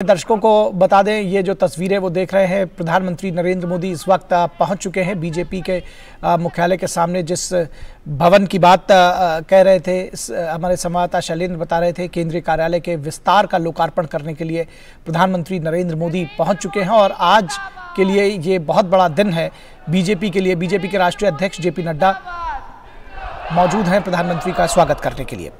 दर्शकों को बता दें, ये जो तस्वीरें वो देख रहे हैं, प्रधानमंत्री नरेंद्र मोदी इस वक्त पहुँच चुके हैं बीजेपी के मुख्यालय के सामने, जिस भवन की बात कह रहे थे हमारे संवाददाता शैलेंद्र बता रहे थे, केंद्रीय कार्यालय के विस्तार का लोकार्पण करने के लिए प्रधानमंत्री नरेंद्र मोदी पहुँच चुके हैं और आज के लिए ये बहुत बड़ा दिन है। बीजेपी के लिए, बीजेपी के राष्ट्रीय अध्यक्ष जेपी नड्डा मौजूद हैं प्रधानमंत्री का स्वागत करने के लिए।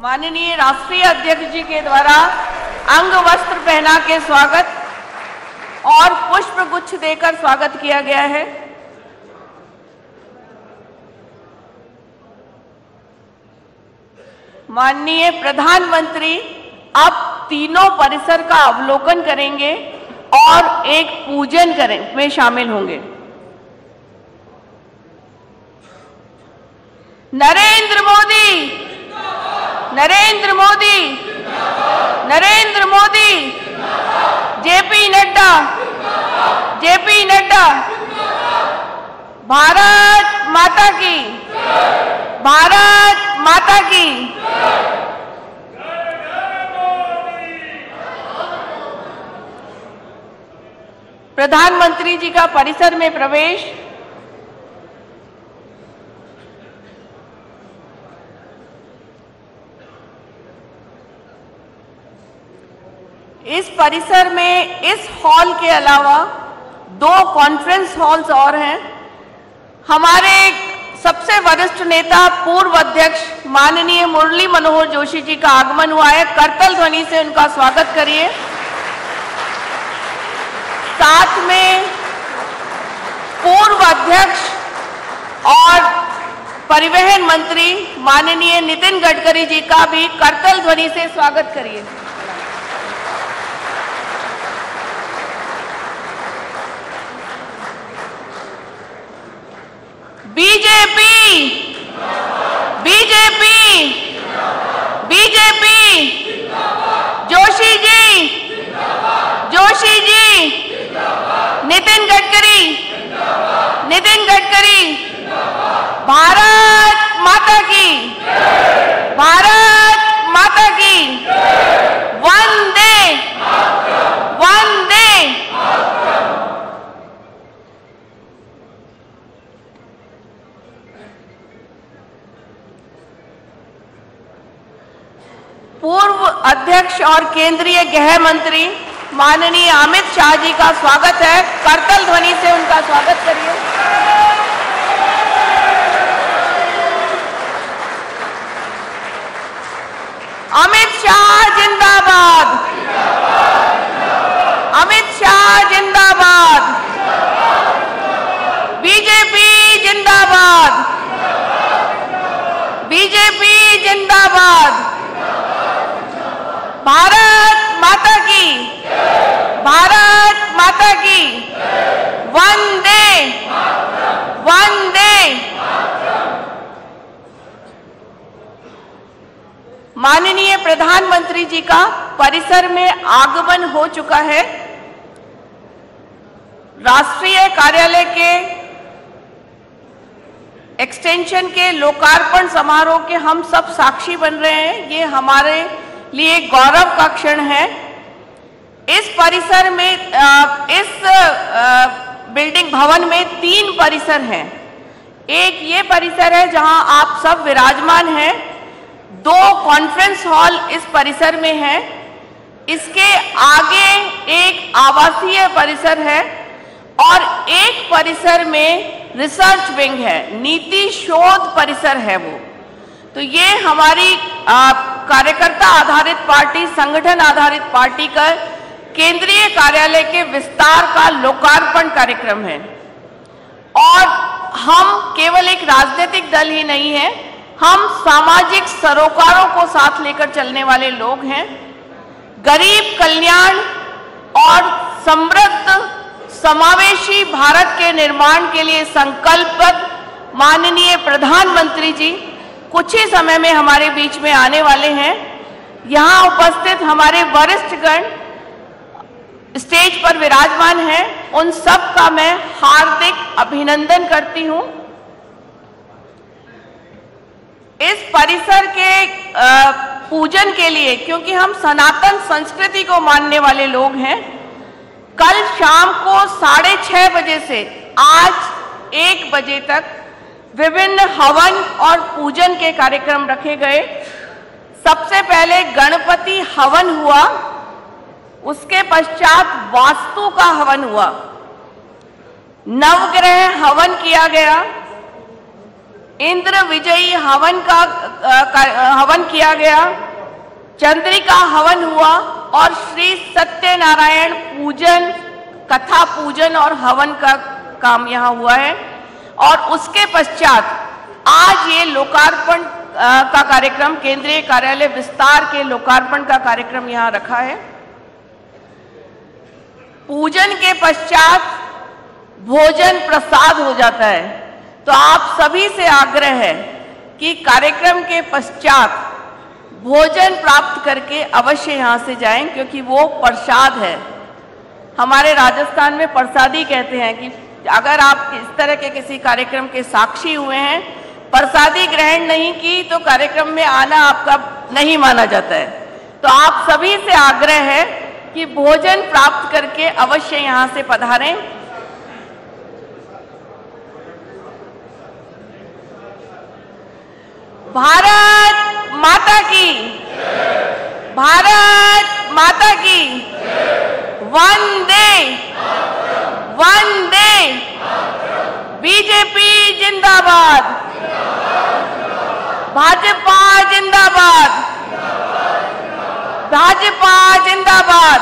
माननीय राष्ट्रीय अध्यक्ष जी के द्वारा अंग वस्त्र पहना के स्वागत और पुष्प गुच्छ देकर स्वागत किया गया है। माननीय प्रधानमंत्री अब तीनों परिसर का अवलोकन करेंगे और एक पूजन करें, में शामिल होंगे। नरेंद्र मोदी नरेंद्र मोदी। नरेंद्र मोदी। जेपी नड्डा। जेपी नड्डा। भारत माता की। भारत माता की। प्रधानमंत्री जी का परिसर में प्रवेश। इस परिसर में, इस हॉल के अलावा दो कॉन्फ्रेंस हॉल्स और हैं। हमारे सबसे वरिष्ठ नेता, पूर्व अध्यक्ष माननीय मुरली मनोहर जोशी जी का आगमन हुआ है। करतल ध्वनि से उनका स्वागत करिए। साथ में पूर्व अध्यक्ष और परिवहन मंत्री माननीय नितिन गडकरी जी का भी करतल ध्वनि से स्वागत करिए। BJP. BJP. BJP. Joshi ji. Joshi ji. Nitin Gadkari. Nitin Gadkari. Bharat माता की। भारत माता की। वंदे वंदे पूर्व अध्यक्ष और केंद्रीय गृह मंत्री माननीय अमित शाह जी का स्वागत है। करतल ध्वनि से उनका स्वागत करिए। अमित शाह जिंदाबाद। अमित शाह जिंदाबाद। बीजेपी जिंदाबाद। बीजेपी जिंदाबाद। भारत माता की। भारत माता की। वंदे। वंदे। माननीय प्रधानमंत्री जी का परिसर में आगमन हो चुका है। राष्ट्रीय कार्यालय के एक्सटेंशन के लोकार्पण समारोह के हम सब साक्षी बन रहे हैं। ये हमारे लिए गौरव का क्षण है। इस परिसर में इस बिल्डिंग भवन में तीन परिसर हैं। एक ये परिसर है जहाँ आप सब विराजमान हैं। दो कॉन्फ्रेंस हॉल इस परिसर में है। इसके आगे एक आवासीय परिसर है और एक परिसर में रिसर्च विंग है। नीति शोध परिसर है वो। तो ये हमारी कार्यकर्ता आधारित पार्टी, संगठन आधारित पार्टी का केंद्रीय कार्यालय के विस्तार का लोकार्पण कार्यक्रम है। और हम केवल एक राजनीतिक दल ही नहीं है, हम सामाजिक सरोकारों को साथ लेकर चलने वाले लोग हैं। गरीब कल्याण और समृद्ध, समावेशी भारत के निर्माण के लिए संकल्पबद्ध माननीय प्रधानमंत्री जी कुछ ही समय में हमारे बीच में आने वाले हैं। यहाँ उपस्थित हमारे वरिष्ठगण स्टेज पर विराजमान हैं। उन सब का मैं हार्दिक अभिनंदन करती हूँ। इस परिसर के पूजन के लिए, क्योंकि हम सनातन संस्कृति को मानने वाले लोग हैं, कल शाम को साढ़े छह बजे से आज एक बजे तक विभिन्न हवन और पूजन के कार्यक्रम रखे गए। सबसे पहले गणपति हवन हुआ। उसके पश्चात वास्तु का हवन हुआ। नवग्रह हवन किया गया। इंद्र विजयी हवन का, हवन किया गया। चंद्रिका हवन हुआ और श्री सत्यनारायण पूजन कथा पूजन और हवन का काम यहाँ हुआ है। और उसके पश्चात आज ये लोकार्पण का कार्यक्रम, केंद्रीय कार्यालय विस्तार के लोकार्पण का कार्यक्रम यहाँ रखा है। पूजन के पश्चात भोजन प्रसाद हो जाता है। तो आप सभी से आग्रह है कि कार्यक्रम के पश्चात भोजन प्राप्त करके अवश्य यहाँ से जाएँ, क्योंकि वो प्रसाद है। हमारे राजस्थान में प्रसादी कहते हैं कि अगर आप इस तरह के किसी कार्यक्रम के साक्षी हुए हैं, प्रसादी ग्रहण नहीं की तो कार्यक्रम में आना आपका नहीं माना जाता है। तो आप सभी से आग्रह है कि भोजन प्राप्त करके अवश्य यहाँ से पधारें। भारत माता की। भारत माता की। वंदे। वंदे बीजेपी जिंदाबाद भाजपा जिंदाबाद भाजपा जिंदाबाद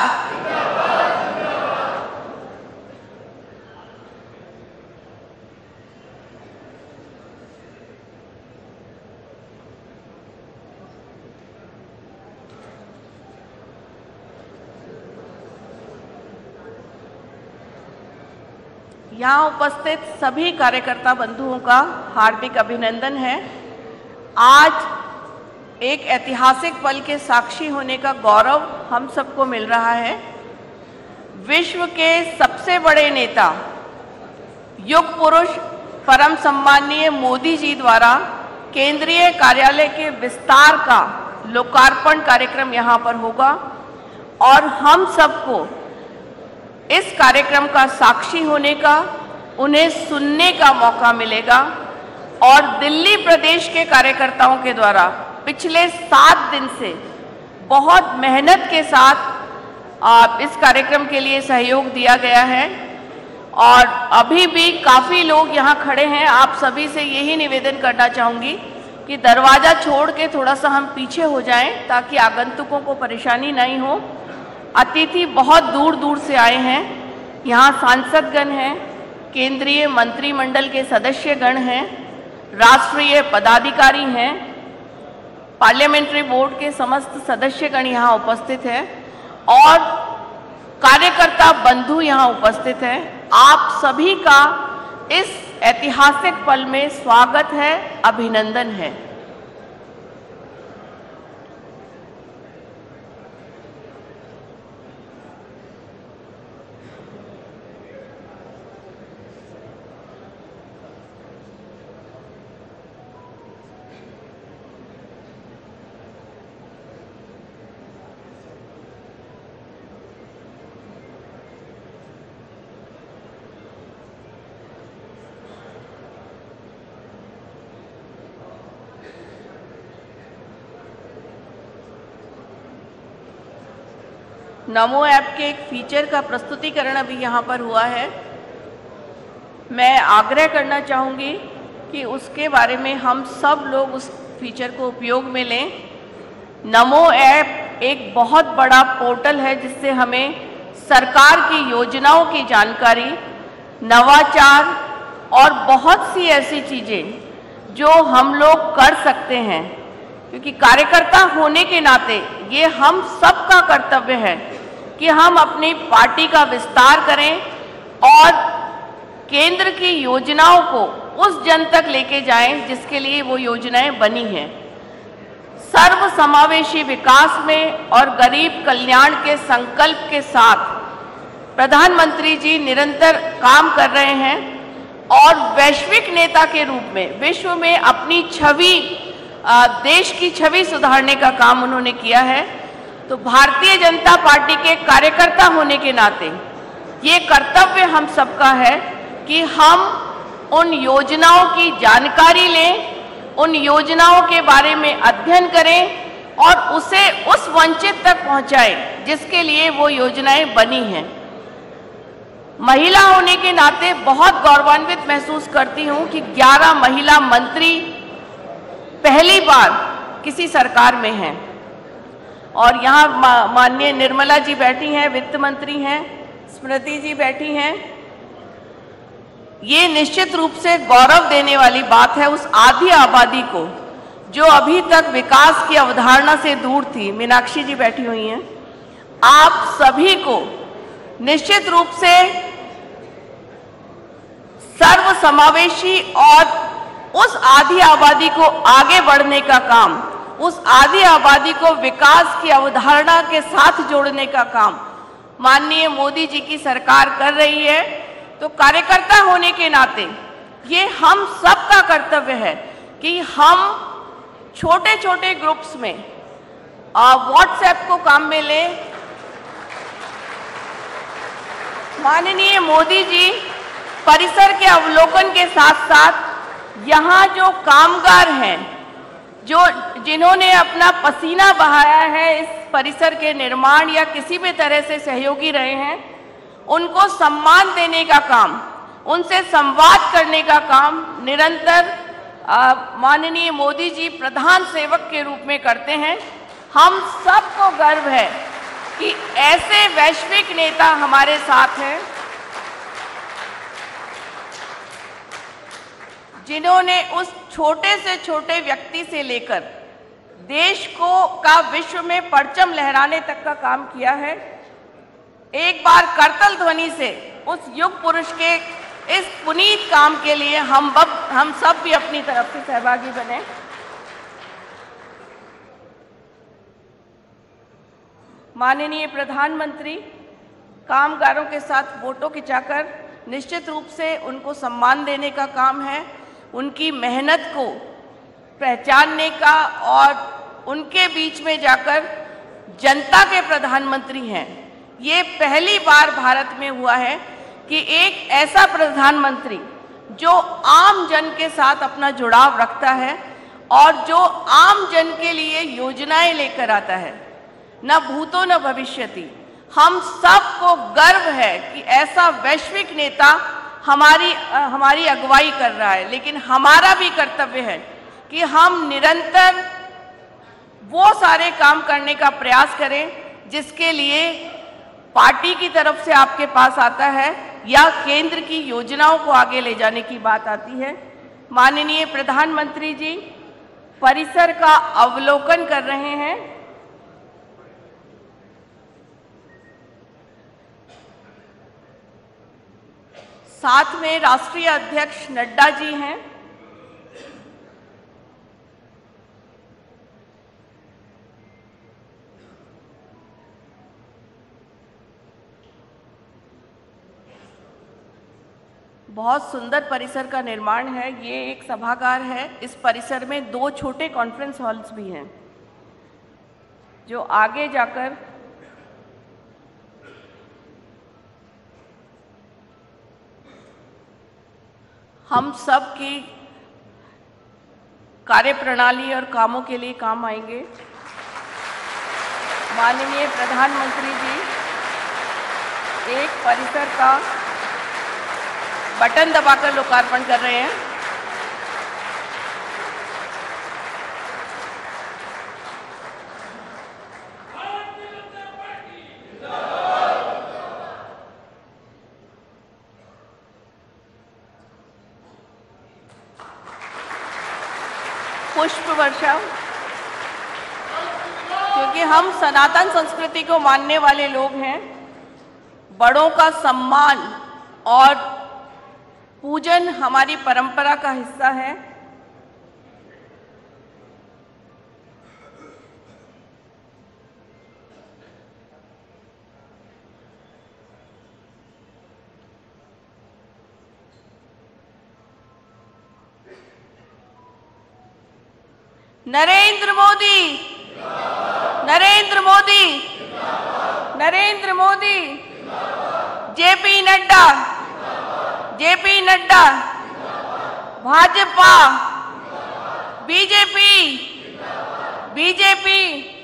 यहाँ उपस्थित सभी कार्यकर्ता बंधुओं का हार्दिक अभिनंदन है। आज एक ऐतिहासिक पल के साक्षी होने का गौरव हम सबको मिल रहा है। विश्व के सबसे बड़े नेता, युग पुरुष परम सम्माननीय मोदी जी द्वारा केंद्रीय कार्यालय के विस्तार का लोकार्पण कार्यक्रम यहाँ पर होगा और हम सबको इस कार्यक्रम का साक्षी होने का, उन्हें सुनने का मौका मिलेगा और दिल्ली प्रदेश के कार्यकर्ताओं के द्वारा पिछले सात दिन से बहुत मेहनत के साथ आप इस कार्यक्रम के लिए सहयोग दिया गया है और अभी भी काफ़ी लोग यहाँ खड़े हैं। आप सभी से यही निवेदन करना चाहूँगी कि दरवाज़ा छोड़ के थोड़ा सा हम पीछे हो जाएँ ताकि आगंतुकों को परेशानी नहीं हो। अतिथि बहुत दूर दूर से आए हैं। यहाँ सांसदगण हैं, केंद्रीय मंत्रिमंडल के सदस्यगण हैं, राष्ट्रीय पदाधिकारी हैं, पार्लियामेंट्री बोर्ड के समस्त सदस्यगण यहाँ उपस्थित हैं और कार्यकर्ता बंधु यहाँ उपस्थित हैं। आप सभी का इस ऐतिहासिक पल में स्वागत है, अभिनंदन है। नमो ऐप के एक फीचर का प्रस्तुतिकरण अभी यहाँ पर हुआ है। मैं आग्रह करना चाहूँगी कि उसके बारे में हम सब लोग उस फीचर को उपयोग में लें। नमो ऐप एक बहुत बड़ा पोर्टल है जिससे हमें सरकार की योजनाओं की जानकारी, नवाचार और बहुत सी ऐसी चीज़ें जो हम लोग कर सकते हैं। क्योंकि कार्यकर्ता होने के नाते ये हम सबका कर्तव्य है। कि हम अपनी पार्टी का विस्तार करें और केंद्र की योजनाओं को उस जन तक लेके जाएँ जिसके लिए वो योजनाएँ बनी हैं। सर्व समावेशी विकास में और गरीब कल्याण के संकल्प के साथ प्रधानमंत्री जी निरंतर काम कर रहे हैं और वैश्विक नेता के रूप में, विश्व में अपनी छवि देश की छवि सुधारने का काम उन्होंने किया है। तो भारतीय जनता पार्टी के कार्यकर्ता होने के नाते ये कर्तव्य हम सबका है कि हम उन योजनाओं की जानकारी लें, उन योजनाओं के बारे में अध्ययन करें और उसे उस वंचित तक पहुंचाएँ जिसके लिए वो योजनाएँ बनी हैं। महिला होने के नाते बहुत गौरवान्वित महसूस करती हूँ कि 11 महिला मंत्री पहली बार किसी सरकार में हैं। और यहाँ माननीय निर्मला जी बैठी हैं, वित्त मंत्री हैं, स्मृति जी बैठी हैं। ये निश्चित रूप से गौरव देने वाली बात है उस आधी आबादी को, जो अभी तक विकास की अवधारणा से दूर थी। मीनाक्षी जी बैठी हुई हैं। आप सभी को निश्चित रूप से सर्व समावेशी और उस आधी आबादी को आगे बढ़ने का काम उस आधी आबादी को विकास की अवधारणा के साथ जोड़ने का काम। माननीय मोदी जी की सरकार कर रही है तो कार्यकर्ता होने के नाते ये हम सब का कर्तव्य है कि हम छोटे छोटे ग्रुप्स में व्हाट्सएप को काम में लें। माननीय मोदी जी परिसर के अवलोकन के साथ साथ यहाँ जो कामगार हैं जो जिन्होंने अपना पसीना बहाया है इस परिसर के निर्माण या किसी भी तरह से सहयोगी रहे हैं, उनको सम्मान देने का काम, उनसे संवाद करने का काम निरंतर माननीय मोदी जी प्रधान सेवक के रूप में करते हैं। हम सबको गर्व है कि ऐसे वैश्विक नेता हमारे साथ हैं, जिन्होंने उस छोटे से छोटे व्यक्ति से लेकर देश को, का विश्व में परचम लहराने तक का काम किया है। एक बार करतल ध्वनि से उस युग पुरुष के इस पुनीत काम के लिए हम बब, हम सब भी अपनी तरफ़ से सहभागी बने। माननीय प्रधानमंत्री, कामगारों के साथ फ़ोटो खिंचाकर निश्चित रूप से उनको सम्मान देने का काम है। उनकी मेहनत को पहचानने का और उनके बीच में जाकर जनता के प्रधानमंत्री हैं। ये पहली बार भारत में हुआ है कि एक ऐसा प्रधानमंत्री जो आम जन के साथ अपना जुड़ाव रखता है और जो आम जन के लिए योजनाएँ लेकर आता है। न भूतो, न भविष्यति। हम सबको गर्व है कि ऐसा वैश्विक नेता हमारी हमारी अगुवाई कर रहा है, लेकिन हमारा भी कर्तव्य है कि हम निरंतर वो सारे काम करने का प्रयास करें, जिसके लिए पार्टी की तरफ़ से आपके पास आता है या केंद्र की योजनाओं को आगे ले जाने की बात आती है। माननीय प्रधानमंत्री जी, परिसर का अवलोकन कर रहे हैं। साथ में राष्ट्रीय अध्यक्ष नड्डा जी हैं। बहुत सुंदर परिसर का निर्माण है। ये एक सभागार है। इस परिसर में दो छोटे कॉन्फ्रेंस हॉल्स भी हैं, जो आगे जाकर हम सब की कार्यप्रणाली और कामों के लिए काम आएँगे। माननीय प्रधानमंत्री जी, एक परिसर का बटन दबाकर लोकार्पण कर रहे हैं पुष्प वर्षा क्योंकि हम सनातन संस्कृति को मानने वाले लोग हैं, बड़ों का सम्मान और पूजन हमारी परंपरा का हिस्सा है। Narendra Modi. Narendra Modi. Narendra Modi. JP Nadda. JP Nadda. Bhajpa. BJP. BJP.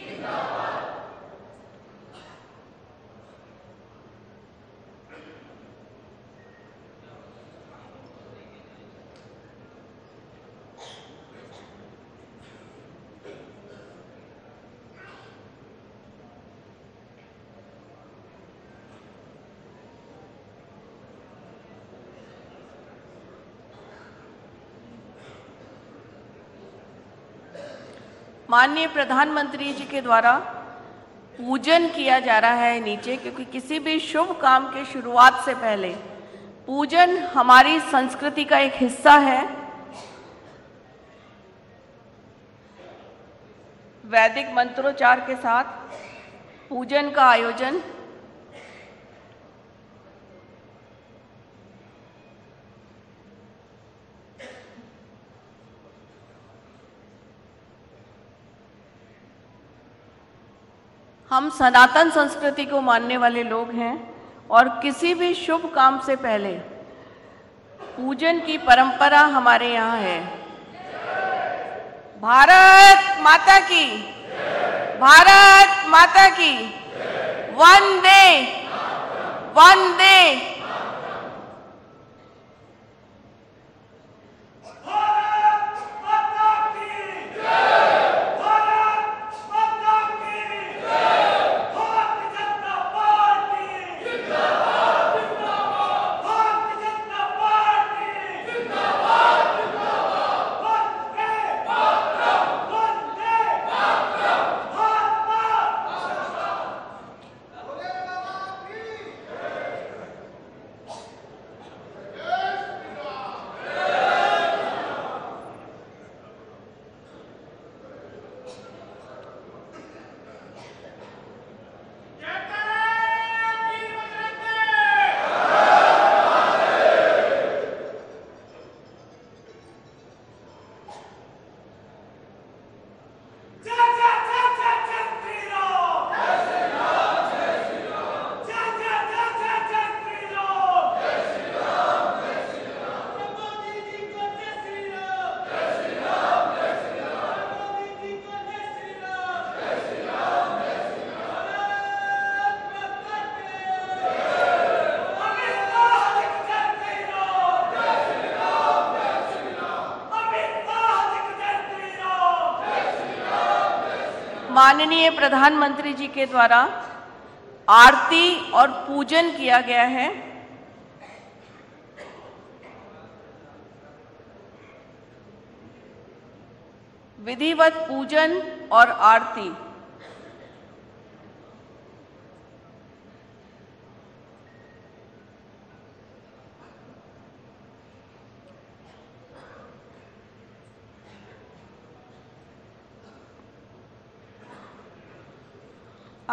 माननीय प्रधानमंत्री जी के द्वारा पूजन किया जा रहा है नीचे, क्योंकि किसी भी शुभ काम के शुरुआत से पहले पूजन हमारी संस्कृति का एक हिस्सा है। वैदिक मंत्रोच्चार के साथ पूजन का आयोजन हम सनातन संस्कृति को मानने वाले लोग हैं और किसी भी शुभ काम से पहले पूजन की परंपरा हमारे यहाँ है। भारत माता की। भारत माता की। वन डे वन वंदे। माननीय प्रधानमंत्री जी के द्वारा आरती और पूजन किया गया है। विधिवत पूजन और आरती।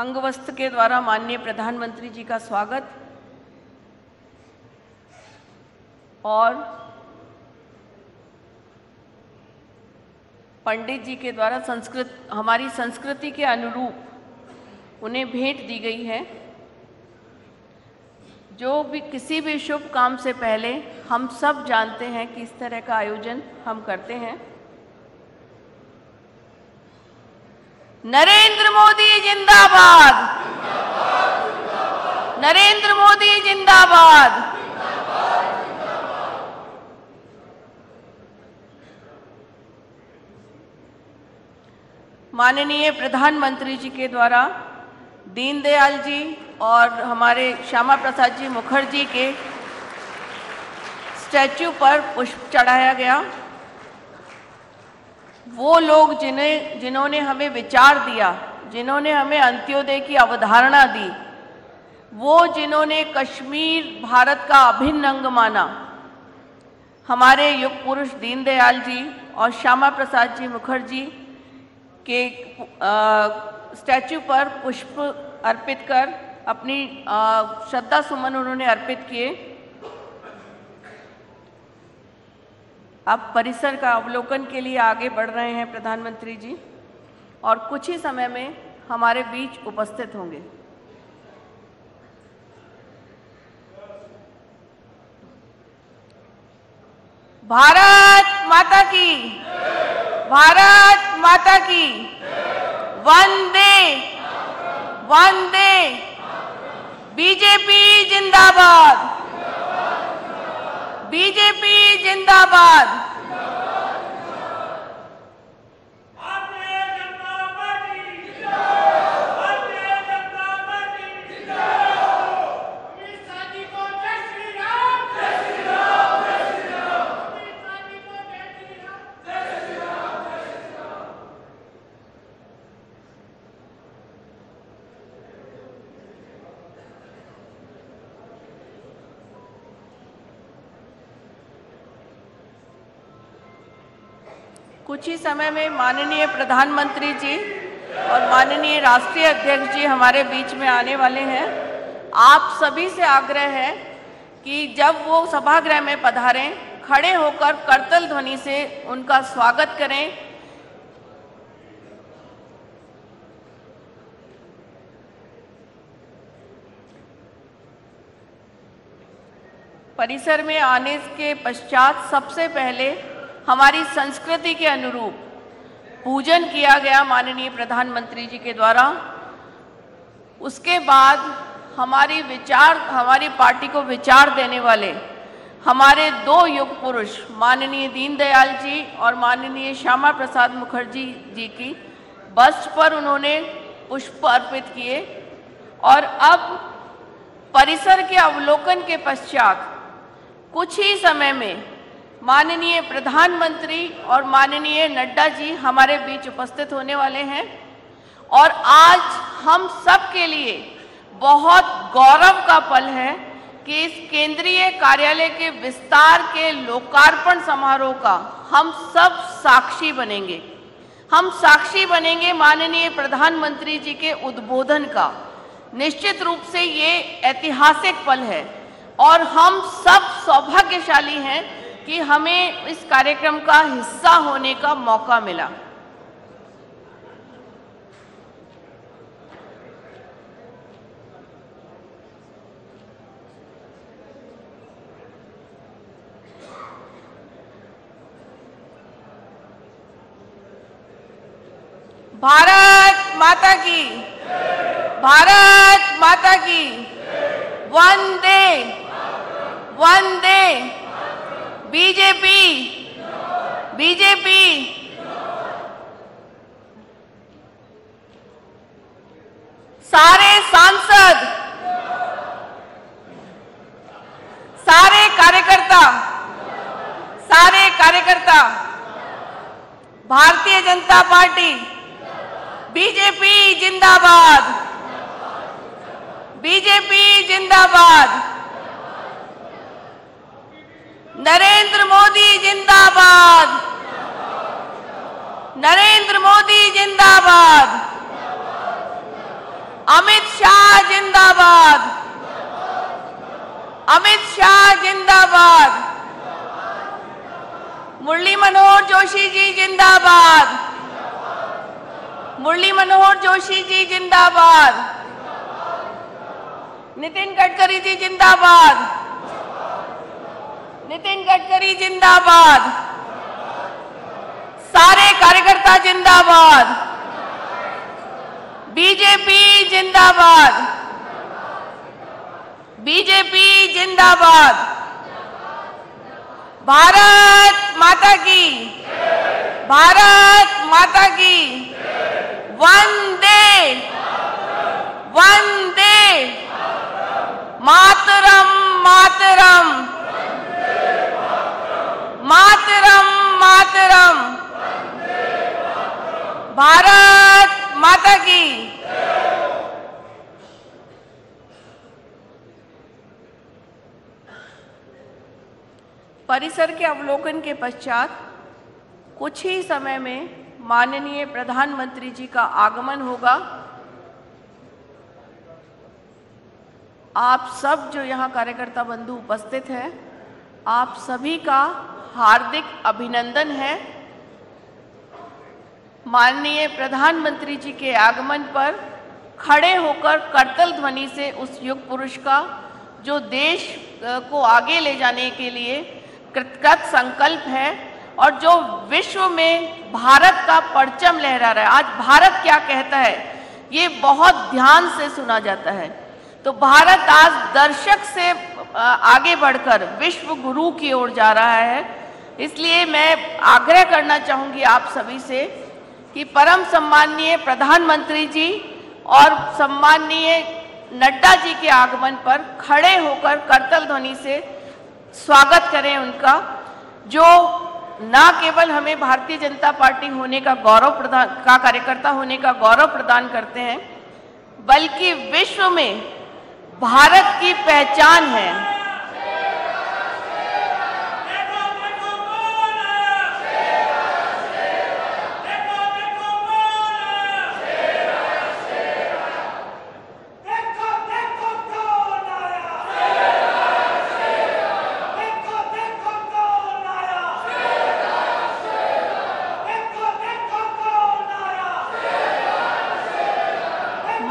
अंगवस्त्र के द्वारा माननीय प्रधानमंत्री जी का स्वागत। और पंडित जी के द्वारा संस्कृत, हमारी संस्कृति के अनुरूप उन्हें भेंट दी गई है। जो भी, किसी भी शुभ काम से पहले हम सब जानते हैं कि इस तरह का आयोजन हम करते हैं। नरेंद्र मोदी जिंदाबाद। नरेंद्र मोदी जिंदाबाद। माननीय प्रधानमंत्री जी के द्वारा दीनदयाल जी और हमारे श्यामा प्रसाद जी मुखर्जी के स्टैचू पर पुष्प चढ़ाया गया। वो लोग जिन्हें जिन्होंने हमें विचार दिया जिन्होंने हमें अंत्योदय की अवधारणा दी, वो जिन्होंने कश्मीर भारत का अभिन्न अंग माना। हमारे युग पुरुष दीनदयाल जी और श्यामा प्रसाद जी मुखर्जी के स्टैचू पर पुष्प अर्पित कर अपनी श्रद्धा सुमन उन्होंने अर्पित किए। अब परिसर का अवलोकन के लिए आगे बढ़ रहे हैं प्रधानमंत्री जी। और कुछ ही समय में हमारे बीच उपस्थित होंगे। भारत माता की। भारत माता की। वंदे। वंदे। बीजेपी जिंदाबाद। बीजेपी जिंदाबाद भारतीय जनता पार्टी भारतीय जनता पार्टी अमित शाह जी को जय श्री राम जय श्री राम जय श्री राम अमित शाह जी को जय श्री राम जय श्री राम जय श्री राम कुछ ही समय में माननीय प्रधानमंत्री जी और माननीय राष्ट्रीय अध्यक्ष जी हमारे बीच में आने वाले हैं। आप सभी से आग्रह है कि जब वो सभागृह में पधारें, खड़े होकर करतल ध्वनि से उनका स्वागत करें। परिसर में आने के पश्चात सबसे पहले हमारी संस्कृति के अनुरूप पूजन किया गया माननीय प्रधानमंत्री जी के द्वारा। उसके बाद हमारी विचार, हमारी पार्टी को विचार देने वाले हमारे दो युग पुरुष, माननीय दीनदयाल जी और माननीय श्यामा प्रसाद मुखर्जी जी की बस्ट पर उन्होंने पुष्प अर्पित किए और अब परिसर के अवलोकन के पश्चात कुछ ही समय में माननीय प्रधानमंत्री और माननीय नड्डा जी हमारे बीच उपस्थित होने वाले हैं। और आज हम सब के लिए बहुत गौरव का पल है कि इस केंद्रीय कार्यालय के विस्तार के लोकार्पण समारोह का हम सब साक्षी बनेंगे। हम साक्षी बनेंगे माननीय प्रधानमंत्री जी के उद्बोधन का। निश्चित रूप से ये ऐतिहासिक पल है और हम सब सौभाग्यशाली हैं कि हमें इस कार्यक्रम का हिस्सा होने का मौका मिला। भारत माता की। भारत माता की। वंदे। वंदे। बीजेपी। बीजेपी। सारे सांसद। सारे कार्यकर्ता। सारे कार्यकर्ता। भारतीय जनता पार्टी। बीजेपी जिंदाबाद। बीजेपी जिंदाबाद। नरेंद्र मोदी जिंदाबाद। नरेंद्र मोदी जिंदाबाद। अमित शाह जिंदाबाद। अमित शाह जिंदाबाद। मुरली मनोहर जोशी जी जिंदाबाद। मुरली मनोहर जोशी जी जिंदाबाद। नितिन गडकरी जी जिंदाबाद। नितिन गडकरी जिंदाबाद। सारे कार्यकर्ता जिंदाबाद। बीजेपी जिंदाबाद। बीजेपी जिंदाबाद। भारत माता की। भारत माता की। वंदे। वंदे। मातरम मातरम। मातरम मातरम। भारत माता की। परिसर के अवलोकन के पश्चात कुछ ही समय में माननीय प्रधानमंत्री जी का आगमन होगा। आप सब जो यहाँ कार्यकर्ता बंधु उपस्थित हैं, आप सभी का हार्दिक अभिनंदन है। माननीय प्रधानमंत्री जी के आगमन पर खड़े होकर करतल ध्वनि से उस युग पुरुष का, जो देश को आगे ले जाने के लिए कृतकृत संकल्प है और जो विश्व में भारत का परचम लहरा रहा है। आज भारत क्या कहता है, ये बहुत ध्यान से सुना जाता है। तो भारत आज दर्शक से आगे बढ़कर विश्व गुरु की ओर जा रहा है। इसलिए मैं आग्रह करना चाहूँगी आप सभी से कि परम सम्माननीय प्रधानमंत्री जी और सम्माननीय नड्डा जी के आगमन पर खड़े होकर करतल ध्वनि से स्वागत करें उनका, जो न केवल हमें भारतीय जनता पार्टी होने का गौरव प्रदान, का कार्यकर्ता होने का गौरव प्रदान करते हैं, बल्कि विश्व में भारत की पहचान है देखो देखो कौन आया देखो देखो कौन आया देखो देखो कौन आया देखो देखो कौन आया देखो देखो कौन आया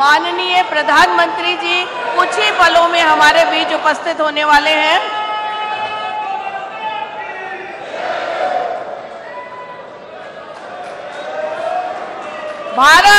माननीय प्रधानमंत्री जी कुछ ही पलों में हमारे बीच उपस्थित होने वाले हैं। भारत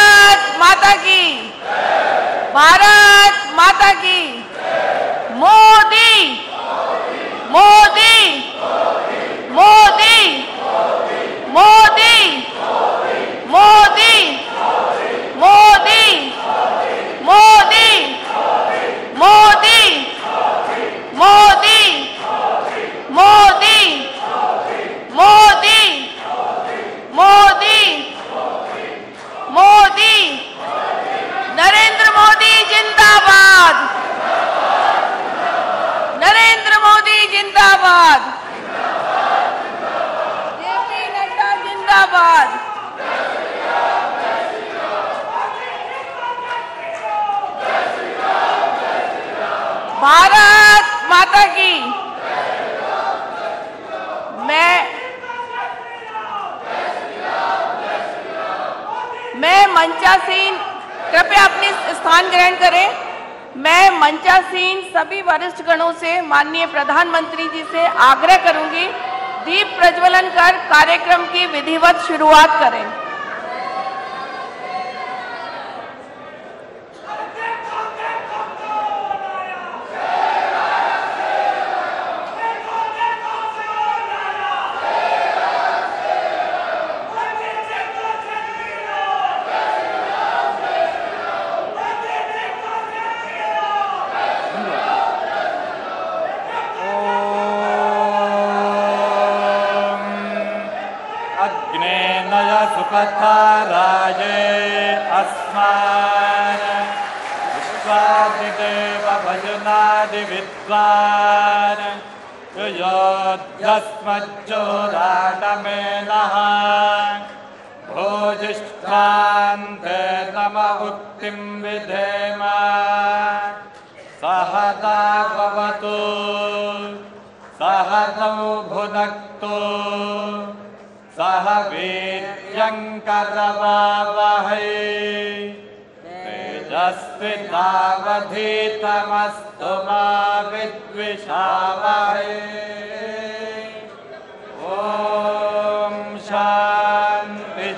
माननीय प्रधानमंत्री जी से आग्रह करूँगी दीप प्रज्वलन कर कार्यक्रम की विधिवत शुरुआत करें। नय राजे अस्मान्। विश्वादिदेव भजनादिविद्वान् युयोध्यस्मज्जोराटमेनः भोजिष्ठान्ते नम उक्तिं विधेम। सहता भवतु सहनौ भुनक्तु सह वीर्यङ्करवावहै तेजस्विनावधीतमस्तु मा विद्विषावहै। ॐ शान्ति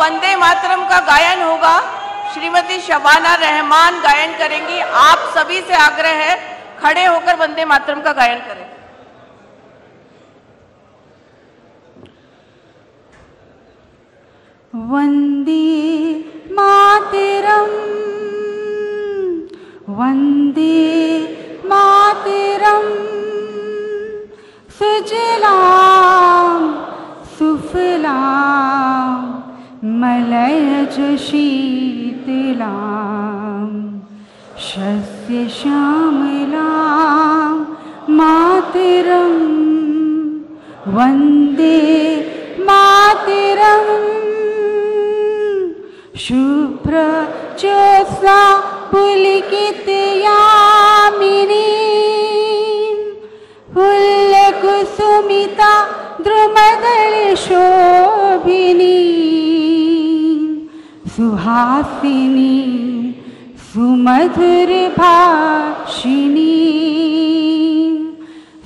वंदे मातरम का गायन होगा। श्रीमती शबाना रहमान गायन करेंगी। आप सभी से आग्रह है, खड़े होकर वंदे मातरम का गायन करें। वंदे मातरम् वंदे मातरम्। सुजलां सुफलां मलय च शीतिला शस्य श्यामला मातिरं। वन्दे मातरं। शुभ्र चोसा पुलिकितयामि कुसुमिता द्रुमदलशो सुहासिनी सुमधुरभाषिणी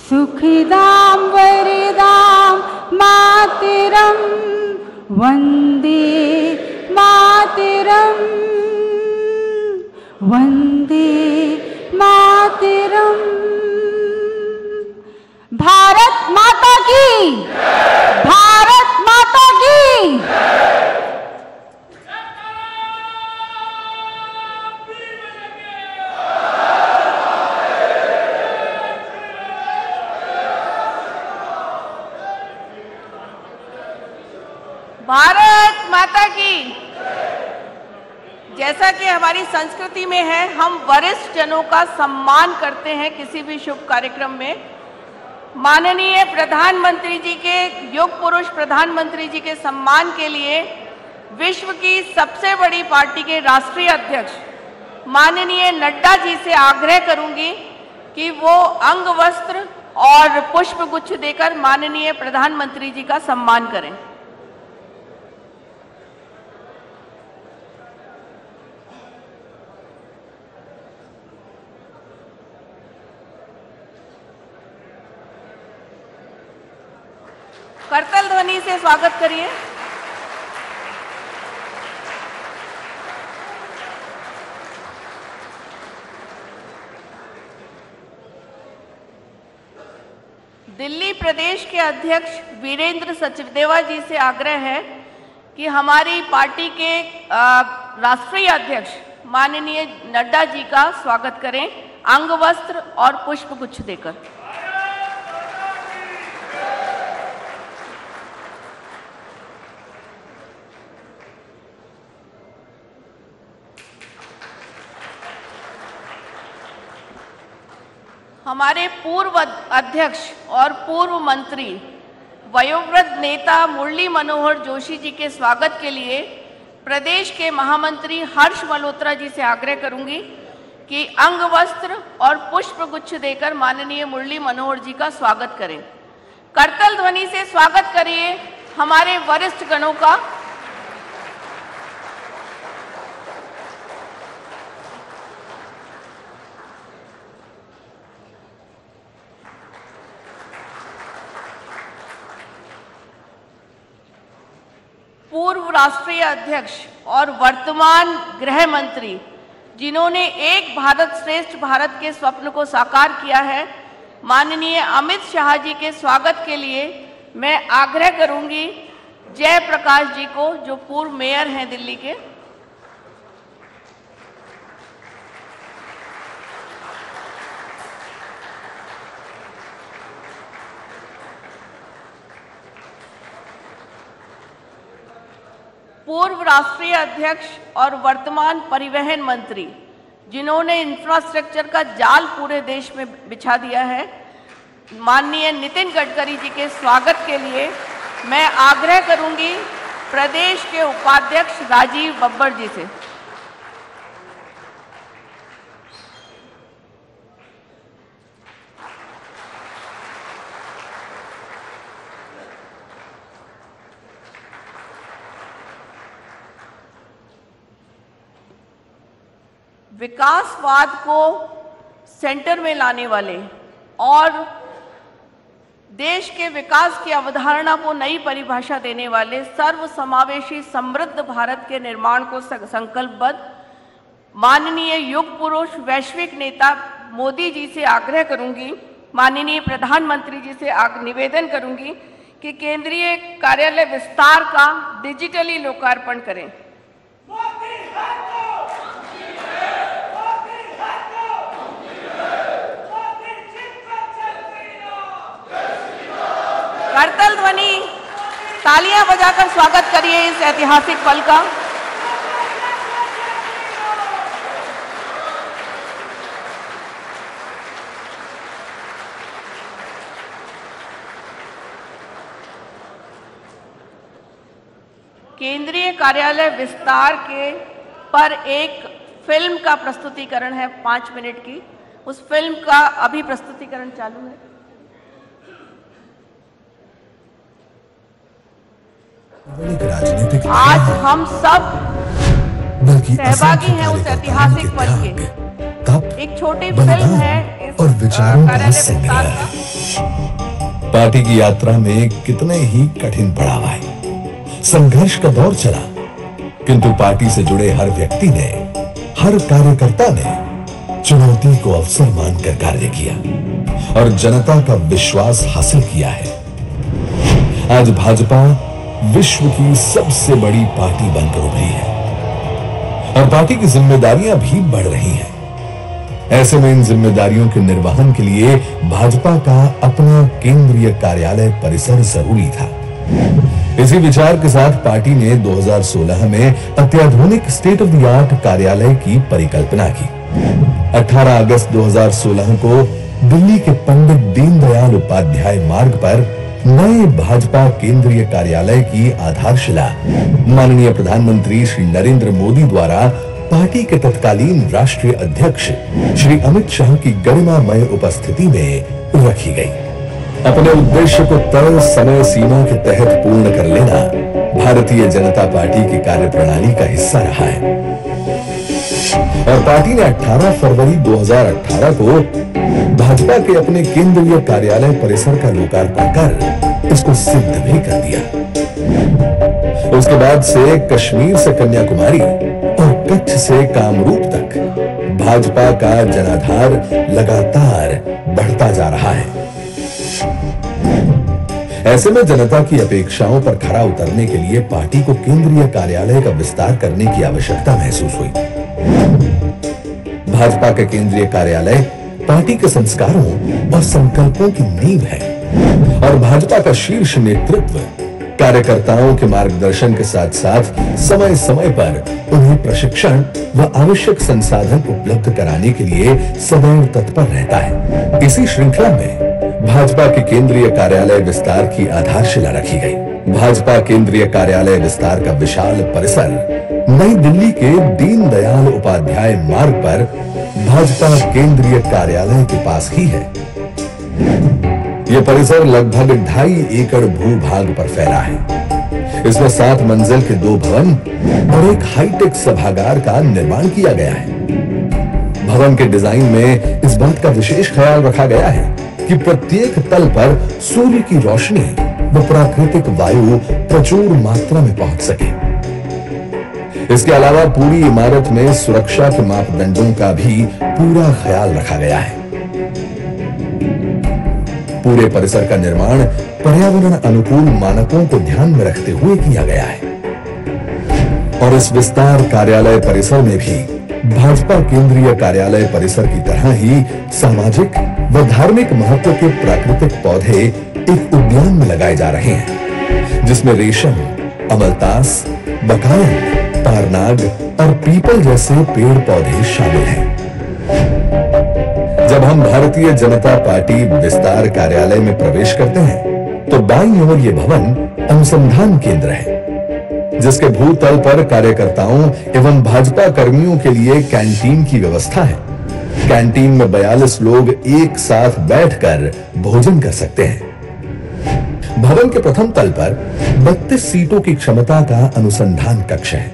सुखदां वरदां मातरं वंदे मातरं वंदे मातरम्। भारत माता की, भारत माता की। भारत माता की। जैसा कि हमारी संस्कृति में है, हम वरिष्ठ जनों का सम्मान करते हैं किसी भी शुभ कार्यक्रम में। माननीय प्रधानमंत्री जी के, युग पुरुष प्रधानमंत्री जी के सम्मान के लिए विश्व की सबसे बड़ी पार्टी के राष्ट्रीय अध्यक्ष माननीय नड्डा जी से आग्रह करूँगी कि वो अंग वस्त्र और पुष्प गुच्छ देकर माननीय प्रधानमंत्री जी का सम्मान करें। करतल ध्वनि से स्वागत करिए। दिल्ली प्रदेश के अध्यक्ष वीरेंद्र सचदेवा जी से आग्रह है कि हमारी पार्टी के राष्ट्रीय अध्यक्ष माननीय नड्डा जी का स्वागत करें अंग वस्त्र और पुष्प गुच्छ देकर। हमारे पूर्व अध्यक्ष और पूर्व मंत्री, वयोवृद्ध नेता मुरली मनोहर जोशी जी के स्वागत के लिए प्रदेश के महामंत्री हर्ष मल्होत्रा जी से आग्रह करूँगी कि अंग वस्त्र और पुष्प गुच्छ देकर माननीय मुरली मनोहर जी का स्वागत करें। करतल ध्वनि से स्वागत करिए हमारे वरिष्ठ गणों का। पूर्व राष्ट्रीय अध्यक्ष और वर्तमान गृह मंत्री, जिन्होंने एक भारत श्रेष्ठ भारत के स्वप्न को साकार किया है, माननीय अमित शाह जी के स्वागत के लिए मैं आग्रह करूँगी जय प्रकाश जी को, जो पूर्व मेयर हैं दिल्ली के पूर्व राष्ट्रीय अध्यक्ष और वर्तमान परिवहन मंत्री, जिन्होंने इंफ्रास्ट्रक्चर का जाल पूरे देश में बिछा दिया है। माननीय नितिन गडकरी जी के स्वागत के लिए मैं आग्रह करूँगी प्रदेश के उपाध्यक्ष राजीव बब्बर जी से। विकासवाद को सेंटर में लाने वाले और देश के विकास की अवधारणा को नई परिभाषा देने वाले सर्व समावेशी समृद्ध भारत के निर्माण को संकल्पबद्ध माननीय युग पुरुष वैश्विक नेता मोदी जी से आग्रह करूँगी, माननीय प्रधानमंत्री जी से निवेदन करूँगी कि केंद्रीय कार्यालय विस्तार का डिजिटली लोकार्पण करें। करतल ध्वनि। तालियाँ बजाकर स्वागत करिए इस ऐतिहासिक पल का। केंद्रीय कार्यालय विस्तार के पर एक फ़िल्म का प्रस्तुतिकरण है, पाँच मिनट की। उस फ़िल्म का अभी प्रस्तुतिकरण चालू है। राजनीतिक आज हम सब सहभागी हैं उस ऐतिहासिक पल के। तप, एक छोटी फ़िल्म है और विचारों का संग्रह है। पार्टी की यात्रा में कितने ही कठिन पड़ाव आए संघर्ष का दौर चला किंतु पार्टी से जुड़े हर व्यक्ति ने हर कार्यकर्ता ने चुनौती को अवसर मानकर कार्य किया और जनता का विश्वास हासिल किया है आज भाजपा विश्व की सबसे बड़ी पार्टी बनकर उभरी है। और पार्टी की जिम्मेदारियाँ भी बढ़ रही हैं। ऐसे में इन जिम्मेदारियों के निर्वहन के लिए भाजपा का अपना केंद्रीय कार्यालय परिसर ज़रूरी था। इसी विचार के साथ पार्टी ने 2016 में अत्याधुनिक स्टेट ऑफ़ द आर्ट कार्यालय की परिकल्पना की। 18 अगस्त 2016 को दिल्ली के पंडित दीनदयाल उपाध्याय मार्ग पर नए भाजपा केंद्रीय कार्यालय की आधारशिला। माननीय प्रधानमंत्री श्री नरेंद्र मोदी द्वारा पार्टी के तत्कालीन राष्ट्रीय अध्यक्ष श्री अमित शाह की गरिमामय उपस्थिति में रखी गई। अपने उद्देश्य को तय समय सीमा के तहत पूर्ण कर लेना भारतीय जनता पार्टी की कार्यप्रणाली का हिस्सा रहा है। और पार्टी ने 18 फरवरी 2018 को भाजपा के अपने केंद्रीय कार्यालय परिसर का लोकार्पण कर इसको सिद्ध भी कर दिया। उसके बाद से कश्मीर से कन्याकुमारी और कच्छ से कामरूप तक भाजपा का जनाधार लगातार बढ़ता जा रहा है। ऐसे में जनता की अपेक्षाओं पर खरा उतरने के लिए पार्टी को केंद्रीय कार्यालय का विस्तार करने की आवश्यकता महसूस हुई। भाजपा के केंद्रीय कार्यालय पार्टी के संस्कारों और संकल्पों की नींव है और भाजपा का शीर्ष नेतृत्व कार्यकर्ताओं के मार्गदर्शन के साथ साथ समय समय पर उन्हें प्रशिक्षण व आवश्यक संसाधन उपलब्ध कराने के लिए सदैव तत्पर रहता है। इसी श्रृंखला में भाजपा के केंद्रीय कार्यालय विस्तार की आधारशिला रखी गई। भाजपा केंद्रीय कार्यालय विस्तार का विशाल परिसर नई दिल्ली के दीनदयाल उपाध्याय मार्ग पर भाजपा केंद्रीय कार्यालय के पास ही है। यह परिसर लगभग ढाई एकड़ भूभाग पर फैला है। इसमें सात मंजिल के दो भवन और एक हाईटेक सभागार का निर्माण किया गया है। भवन के डिज़ाइन में इस बात का विशेष ख्याल रखा गया है कि प्रत्येक तल पर सूर्य की रोशनी व प्राकृतिक वायु प्रचुर मात्रा में पहुँच सके। इसके अलावा पूरी इमारत में सुरक्षा के मापदंडों का भी पूरा ख्याल रखा गया है। पूरे परिसर का निर्माण पर्यावरण अनुकूल मानकों को ध्यान में रखते हुए किया गया है। और इस विस्तार कार्यालय परिसर में भी भाजपा केंद्रीय कार्यालय परिसर की तरह ही सामाजिक व धार्मिक महत्व के प्राकृतिक पौधे एक उद्यान में लगाए जा रहे हैं, जिसमें रेशम, अमलतास बकायन तारनाग और पीपल जैसे पेड़ पौधे शामिल हैं। जब हम भारतीय जनता पार्टी विस्तार कार्यालय में प्रवेश करते हैं तो बाईं ओर ये भवन अनुसंधान केंद्र है, जिसके भूतल पर कार्यकर्ताओं एवं भाजपा कर्मियों के लिए कैंटीन की व्यवस्था है। कैंटीन में 42 लोग एक साथ बैठकर भोजन कर सकते हैं। भवन के प्रथम तल पर 32 सीटों की क्षमता का अनुसंधान कक्ष है।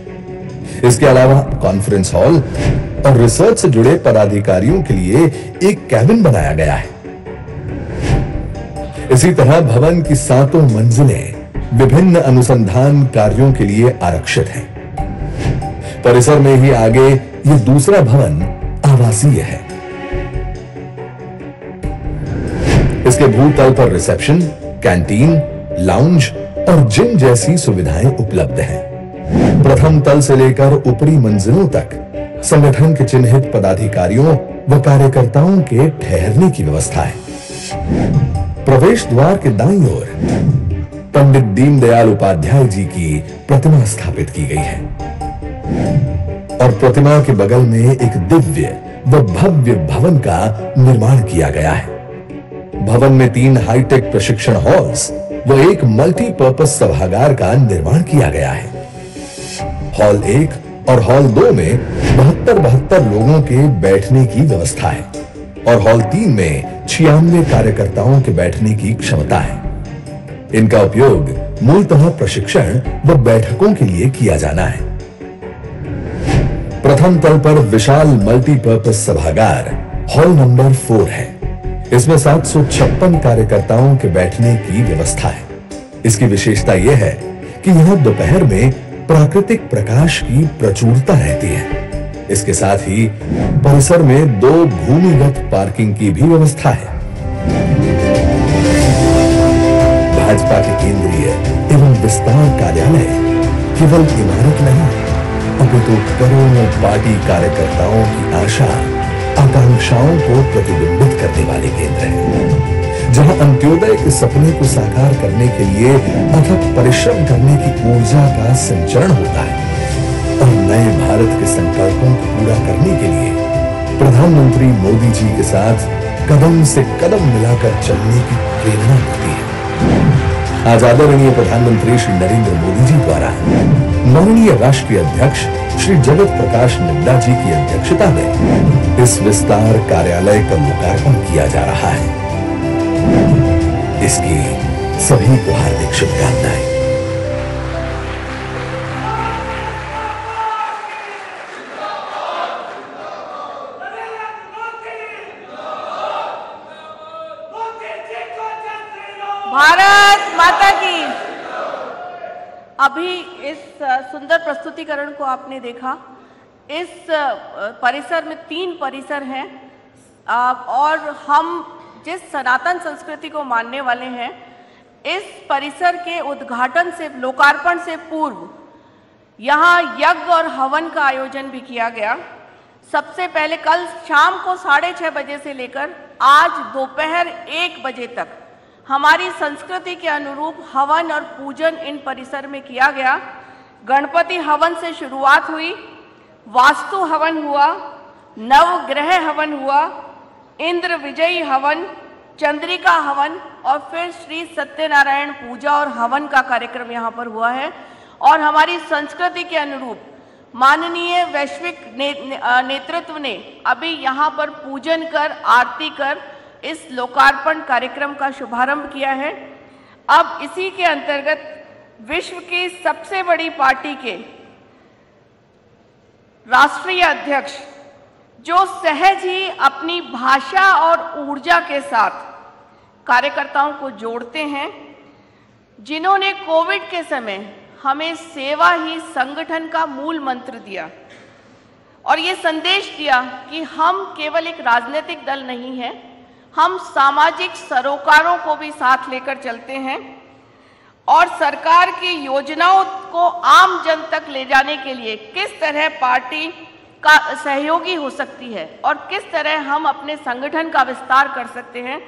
इसके अलावा कॉन्फ्रेंस हॉल और रिसर्च से जुड़े पदाधिकारियों के लिए एक कैबिन बनाया गया है। इसी तरह भवन की सातों मंजिलें विभिन्न अनुसंधान कार्यों के लिए आरक्षित हैं। परिसर में ही आगे ये दूसरा भवन आवासीय है। इसके भूतल पर रिसेप्शन कैंटीन लाउंज और जिम जैसी सुविधाएँ उपलब्ध हैं। प्रथम तल से लेकर ऊपरी मंजिलों तक संगठन के चिन्हित पदाधिकारियों व कार्यकर्ताओं के ठहरने की व्यवस्था है। प्रवेश द्वार के दाई ओर पंडित दीनदयाल उपाध्याय जी की प्रतिमा स्थापित की गई है। और प्रतिमा के बगल में एक दिव्य व भव्य भवन का निर्माण किया गया है। भवन में तीन हाईटेक प्रशिक्षण हॉल्स व एक मल्टीपर्पज सभागार का निर्माण किया गया है। हॉल एक और हॉल दो में बहत्तर बहत्तर लोगों के बैठने की व्यवस्था है और हॉल तीन में छियानवे कार्यकर्ताओं के बैठने की क्षमता है। इनका उपयोग मूलतः प्रशिक्षण व बैठकों के लिए किया जाना है। प्रथम तल पर विशाल मल्टीपर्पज सभागार हॉल नंबर फोर है। इसमें सात सौ छप्पन कार्यकर्ताओं के बैठने की व्यवस्था है। इसकी विशेषता यह है कि यहाँ दोपहर में प्राकृतिक प्रकाश की प्रचुरता रहती है। इसके साथ ही परिसर में दो भूमिगत पार्किंग की भी व्यवस्था है। भाजपा के केंद्रीय एवं विस्तार कार्यालय केवल इमारत नहीं अब तो करोड़ों पार्टी कार्यकर्ताओं की आशा आकांक्षाओं को प्रतिबिंबित करने वाले केंद्र है। जहाँ अंत्योदय के सपने को साकार करने के लिए अथक परिश्रम करने की ऊर्जा का संचरण होता है और नए भारत के संकल्पों को पूरा करने के लिए प्रधानमंत्री मोदी जी के साथ कदम से कदम मिलाकर चलने की प्रेरणा मिलती है। आज आदरणीय प्रधानमंत्री श्री नरेंद्र मोदी जी द्वारा माननीय राष्ट्रीय अध्यक्ष श्री जगत प्रकाश नड्डा जी की अध्यक्षता में इस विस्तार कार्यालय का लोकार्पण किया जा रहा है। इसकी सभी को हार्दिक शुभकामनाएँ। प्रस्तुतिकरण को आपने देखा। इस परिसर में तीन परिसर हैं। और हम जिस सनातन संस्कृति को मानने वाले हैं, इस परिसर के उद्घाटन से, लोकार्पण से पूर्व यहाँ यज्ञ और हवन का आयोजन भी किया गया। सबसे पहले कल शाम को साढ़े छः बजे से लेकर आज दोपहर एक बजे तक हमारी संस्कृति के अनुरूप हवन और पूजन इन परिसर में किया गया। गणपति हवन से शुरुआत हुई वास्तु हवन हुआ नवग्रह हवन हुआ इंद्र विजयी हवन चंद्रिका हवन और फिर श्री सत्यनारायण पूजा और हवन का कार्यक्रम यहाँ पर हुआ है। और हमारी संस्कृति के अनुरूप माननीय वैश्विक ने, ने, नेतृत्व ने अभी यहाँ पर पूजन कर आरती कर इस लोकार्पण कार्यक्रम का शुभारंभ किया है। अब इसी के अंतर्गत विश्व की सबसे बड़ी पार्टी के राष्ट्रीय अध्यक्ष, जो सहज ही अपनी भाषा और ऊर्जा के साथ कार्यकर्ताओं को जोड़ते हैं, जिन्होंने कोविड के समय हमें सेवा ही संगठन का मूल मंत्र दिया और ये संदेश दिया कि हम केवल एक राजनीतिक दल नहीं है, हम सामाजिक सरोकारों को भी साथ लेकर चलते हैं। और सरकार की योजनाओं को आम जन तक ले जाने के लिए किस तरह पार्टी का सहयोगी हो सकती है और किस तरह हम अपने संगठन का विस्तार कर सकते हैं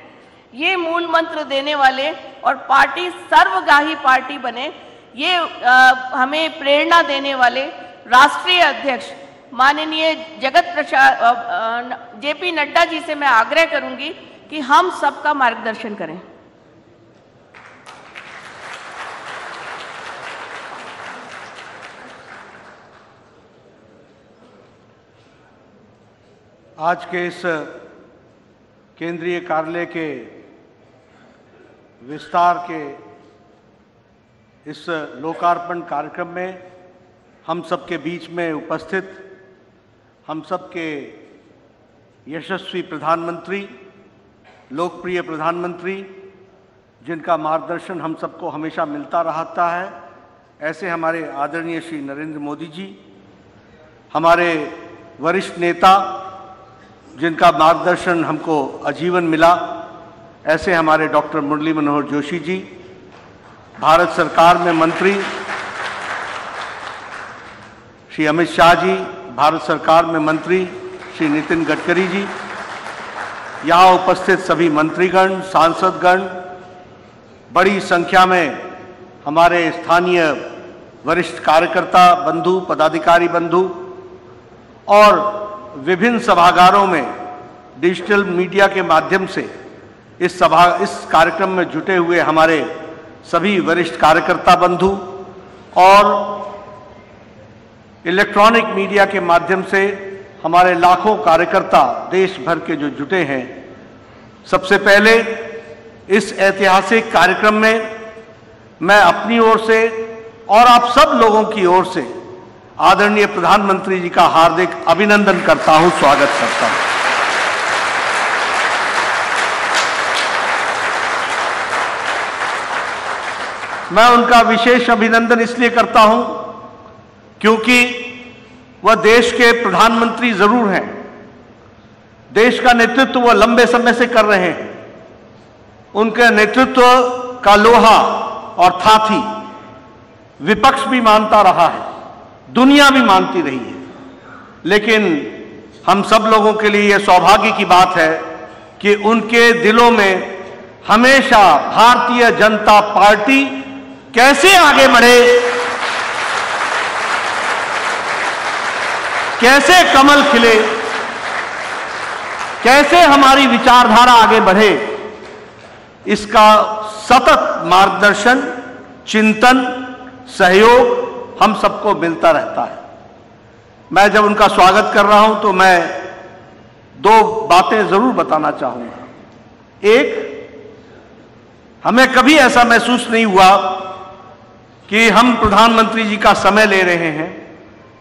ये मूल मंत्र देने वाले और पार्टी सर्वगाही पार्टी बने ये अ, हमें प्रेरणा देने वाले राष्ट्रीय अध्यक्ष माननीय जगत प्रसाद जेपी नड्डा जी से मैं आग्रह करूँगी कि हम सबका मार्गदर्शन करें। आज के इस केंद्रीय कार्यालय के विस्तार के इस लोकार्पण कार्यक्रम में हम सबके बीच में उपस्थित, हम सबके यशस्वी प्रधानमंत्री, लोकप्रिय प्रधानमंत्री, जिनका मार्गदर्शन हम सबको हमेशा मिलता रहता है, ऐसे हमारे आदरणीय श्री नरेंद्र मोदी जी, हमारे वरिष्ठ नेता जिनका मार्गदर्शन हमको आजीवन मिला, ऐसे हमारे डॉक्टर मुरली मनोहर जोशी जी, भारत सरकार में मंत्री, श्री अमित शाह जी, भारत सरकार में मंत्री, श्री नितिन गडकरी जी, यहाँ उपस्थित सभी मंत्रीगण, सांसदगण, बड़ी संख्या में हमारे स्थानीय वरिष्ठ कार्यकर्ता बंधु, पदाधिकारी बंधु और विभिन्न सभागारों में डिजिटल मीडिया के माध्यम से इस सभा, इस कार्यक्रम में जुटे हुए हमारे सभी वरिष्ठ कार्यकर्ता बंधु और इलेक्ट्रॉनिक मीडिया के माध्यम से हमारे लाखों कार्यकर्ता देश भर के जो जुटे हैं। सबसे पहले इस ऐतिहासिक कार्यक्रम में मैं अपनी ओर से और आप सब लोगों की ओर से आदरणीय प्रधानमंत्री जी का हार्दिक अभिनंदन करता हूँ, स्वागत करता हूँ। मैं उनका विशेष अभिनंदन इसलिए करता हूँ क्योंकि वह देश के प्रधानमंत्री ज़रूर हैं। देश का नेतृत्व वह लंबे समय से कर रहे हैं। उनके नेतृत्व का लोहा और थाथी विपक्ष भी मानता रहा है। दुनिया भी मानती रही है। लेकिन हम सब लोगों के लिए यह सौभाग्य की बात है कि उनके दिलों में हमेशा भारतीय जनता पार्टी कैसे आगे बढ़े, कैसे कमल खिले, कैसे हमारी विचारधारा आगे बढ़े, इसका सतत मार्गदर्शन, चिंतन, सहयोग हम सबको मिलता रहता है। मैं जब उनका स्वागत कर रहा हूँ तो मैं दो बातें ज़रूर बताना चाहूँगा। एक, हमें कभी ऐसा महसूस नहीं हुआ कि हम प्रधानमंत्री जी का समय ले रहे हैं।